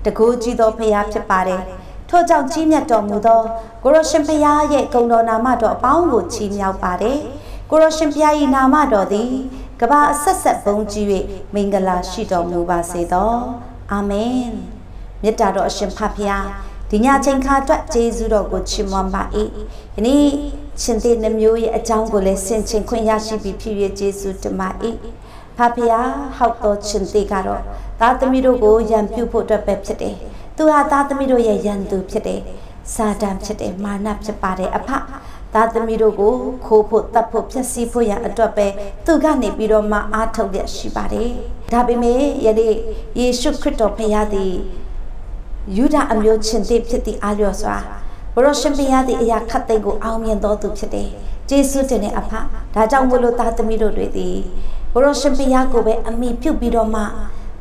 တကူကြီးသောဘုရားဖြစ်ပါတယ်ထို့ကြောင့်ကြီးမြတ်တော်မူသောကိုရရှင်ဘုရားရဲ့ဂုဏ်တော်နာမတော်အပေါင်းကိုချီးမြှောက်ပါတယ်ကိုရရှင်ဘုရား၏နာမတော်သည်ကဘာအဆက်ဆက်ဘုန်းကြီး၍မင်္ဂလာရှိတော်မူပါစေသောအာမင် မြတ်တာတော်အရှင်ဖဖျားဒီညချိန်ခါအတွက်ကျေးဇူးတော်ကိုချီးမွမ်းပါ၏ယနေ့ရှင်သေးနှမျိုးရဲ့အကြောင်းကိုလည်းဆင်ခြင်ခွင့်ရရှိပြီးဖြစ်ရကျေးဇူးတင်ပါ၏ဖဖျားဟောက်တော်ရှင်သေးကတော့သားသမီးတို့ကိုယံပြုဖို့အတွက်ပဲဖြစ်တယ်သူဟာသားသမီးတို့ရဲ့ယံသူဖြစ်တယ်စာတန်ဖြစ်တယ်မာနဖြစ်ပါတယ်အဖသားသမီးတို့ကိုခိုးဖို့တတ်ဖို့ဖျက်ဆီးဖို့ရန်အတွက်ပဲသူကနေပြီးတော့မှအားထုတ်ရရှိပါတယ်။ဒါပေမဲ့ယနေ့ယေရှုခရစ်တော်ဖခင်သည် ယူဒအမျိုးချင်းသည်ဖြစ်သည့်အာလျော်စွာဘရောရှင်ဖခင်သည်အရာခတ်သိမ်းကိုအောင်မြင်တော်သူဖြစ်တယ်။ယေရှုတင်တဲ့အဖဒါကြောင့်မို့လို့သားသမီးတို့တွေသည်ဘရောရှင်ဖခင်ကိုပဲအမိပြုတ်ပြီးတော့မှ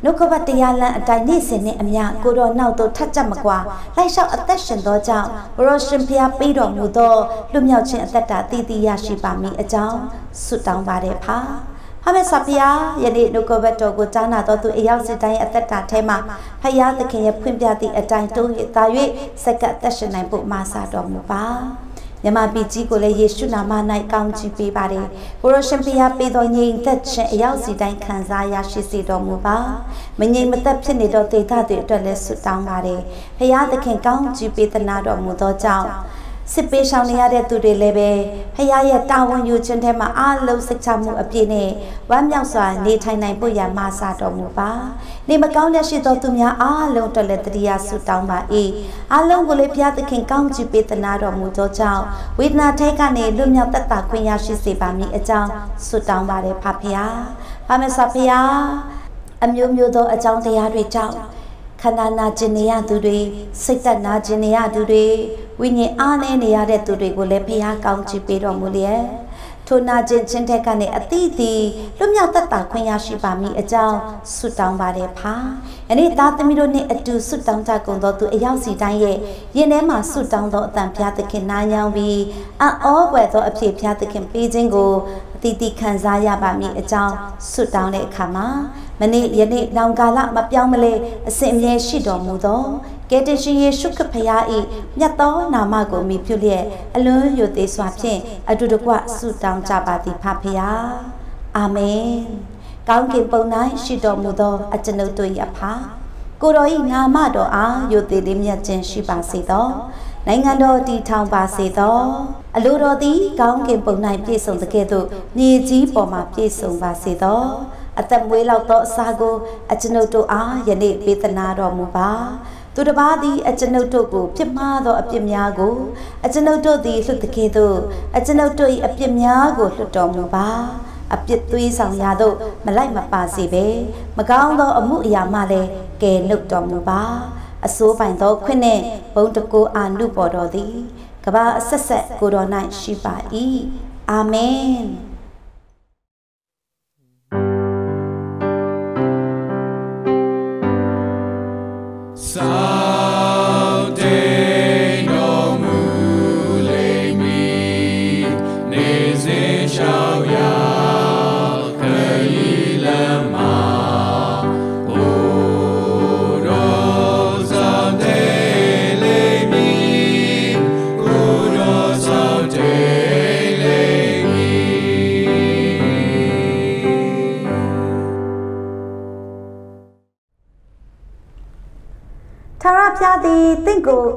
နှုတ်ကပတ်တရားလမ်းအတိုင်းနေ့စဉ်နဲ့အမျှကိုတော်နောက်သို့ထက်ကြမကွာလိုက်လျှောက်အသက်ရှင်သောကြောင့်ဘရောရှင်ဖျားပေးတော်မူသောလွတ်မြောက်ခြင်းအသက်တာတည်တည်ရရှိပါမည်အကြောင်းဆုတောင်းပါတယ်ဖာ ဟာမေဆာဖျားယနေ့နှုတ်ကပတ်တော်ကိုကြားနာတော်သူအရောက်စစ်တိုင်းအသက်တာထဲမှာဖျားသခင်ရဲ့ဖွင့်ပြသည့်အတိုင်းတိုးရသာ၍စက္ကပ်သက်ရှင်နိုင်ဖို့မာစာတော်မူပါမြမပီကြီးကိုလည်းယေရှုနာမ၌ကောင်းချီးပေးပါတယ်။ဘုရားရှင်ဖျားပေးသောငြိမ်သက်ခြင်းအရောက်စီတိုင်းခံစားရရှိစေတော်မူပါ။မငြိမ်မသက်ဖြစ်နေသောဒေသတွေအတွက်လည်းဆုတောင်းပါတယ်။ဖျားသခင်ကောင်းချီးပေးသနာတော်မူသောကြောင့် စစ်ပေးဆောင်နေရတဲ့သူတွေလည်းပဲဖခင်ရဲ့တာဝန်ယူခြင်းထဲမှာအားလုံးစိတ်ချမှုအပြည့်နဲ့ဝမ်းမြောက်စွာနေထိုင်နိုင်ဖို့ရမဆာတော်မူပါနေမကောင်းလက်ရှိသောသူများအားလုံးအတွက်လည်းတရားဆုတောင်းပါ၏အားလုံးကိုလည်းဘုရားသခင်ကောင်းချီးပေးသနာတော်မူသောကြောင့်ဝေဒနာထဲကနေလွတ်မြောက်သက်သာခွင့်ရရှိစေပါမည်အကြောင်းဆုတောင်းပါတယ်ဖဖခင်ပါမဆာဖခင်အမျိုးမျိုးသောအကြောင်းတရားတွေကြောင့် ခန္ဓာနာကျင်နေရသူတွေစိတ်သက်နာကျင်နေရသူတွေဝိညာဉ်အားနည်းနေရတဲ့သူတွေကိုလည်းဖះကောင်းချီးပေးတော်မူလျက်ထိုနာကျင်ခြင်းတဲ့ကနေအတိအသီးလွတ်မြောက်သက်သာခွင့်ရရှိပါမည်အကြောင်းဆုတောင်းပါတယ်ဖာယနေ့သားသမီးတို့နှင့်အတူဆုတောင်းကြကုန်သောသူအရောက်စီတိုင်းရဲ့ယင်ထဲမှာဆုတောင်းသောအတန်ဖျားသခင်နားယောင်းပြီးအောဘွယ်သောအဖြစ်ဖျားသခင်ပေးခြင်းကို အတိအသီးခံစားရပါမည်အကြောင်းဆုတောင်းတဲ့အခါမှာမနေ့ယနေ့နောင်ကာလမပြောင်းမလဲအစဉ်အမြဲရှိတော်မူသောကယ်တင်ရှင်ယေရှုခရစ်ဖခင်၏မြတ်သောနာမကိုမိပြုလျက်အလွန်ယိုသေးစွာဖြင့်အတူတကွဆုတောင်းကြပါသည်ဖဖခင်အာမင်ကောင်းကင်ပုံ၌ရှိတော်မူသောအကျွန်ုပ်တို့၏အဖကိုတော်၏နာမတော်အားယိုသေးလေးမြတ်ခြင်းရှိပါစေသော နိုင်ငံတော်တည်ထောင်ပါစေသောအလိုတော်သည်ကောင်းကင်ပုံ၌ပြည့်စုံသကဲ့သို့မြေကြီးပေါ်မှာပြည့်စုံပါစေသောအသက်မွေးလောက်သောအစာကိုအကျွန်ုပ်တို့အားယနေ့ပေးသနာတော်မူပါသူတစ်ပါးသည်အကျွန်ုပ်တို့ကိုပြစ်မှားသောအပြစ်များကိုအကျွန်ုပ်တို့သည်လွတ်တကယ်သို့အကျွန်ုပ်တို့၏အပြစ်များကိုလွတ်တော်မူပါအပြစ်သွေးဆောင်ရာသို့မလိုက်မပါစေဘဲမကောင်းသောအမှုအရာမှလည်းကယ်နှုတ်တော်မူပါ အစိုးပိုင်သောခွင့်နှင့်ဘုံတကိုအာနုပေါ်တော်သည်ကဘာအဆက်ဆက်ကိုတော်၌ရှိပါ၏အာမင် Sao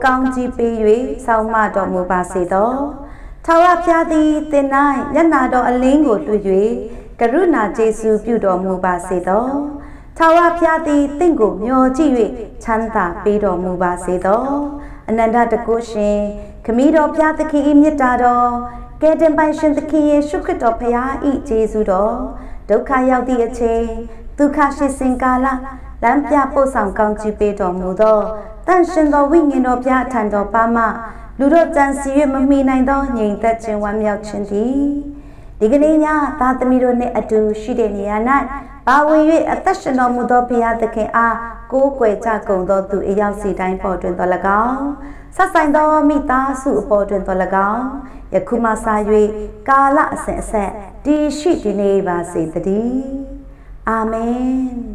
ကိုကောင်းကြီးပေး၍ဆောင်းမတော်မူပါစေသောထာဝရဘုရားသည်တင်၌မျက်နာတော်အလင်းကိုလွှတ်၍ကရုဏာကျေးဇူးပြုတော်မူပါစေသောထာဝရဘုရားသည်တင့်ကိုမျှော်ကြည့်၍ချမ်းသာပေးတော်မူပါစေသောအနန္တတကုရှင်ခမည်းတော်ဘုရားသခင်၏မြတ်တာတော်ကယ်တင်ပိုင်ရှင်သခင်ယေရှုခရစ်တော်ဘုရား၏ကျေးဇူးတော်ဒုက္ခရောက်သည့်အချိန်ဒုက္ခရှိစဉ်ကာလ လမ်းပြပို့ဆောင်ကောင်းချီးပေးတော်မူသောတန်ရှင်သောဝိညာဉ်တော်ပြအထံတော်ပါမှလူတို့ကြံစီ၍မမိနိုင်သောငြိမ်သက်ခြင်းဝမ်းမြောက်ခြင်းသည်ဒီကနေ့ညသားသမီးတို့နှင့်အတူရှိတဲ့နေရာ၌ဘာဝင်၍အသက်ရှင်တော်မူသောဘုရားသခင်အားကိုးကွယ်ကြကုန်သောသူအရောက်စီတိုင်းပေါ်တွင်တော်၎င်းဆက်ဆိုင်သောမိသားစုအပေါ်တွင်တော်၎င်းယခုမှစ၍ကာလအစဉ်အဆက်တည်ရှိတည်နေပါစေတည်းအာမင်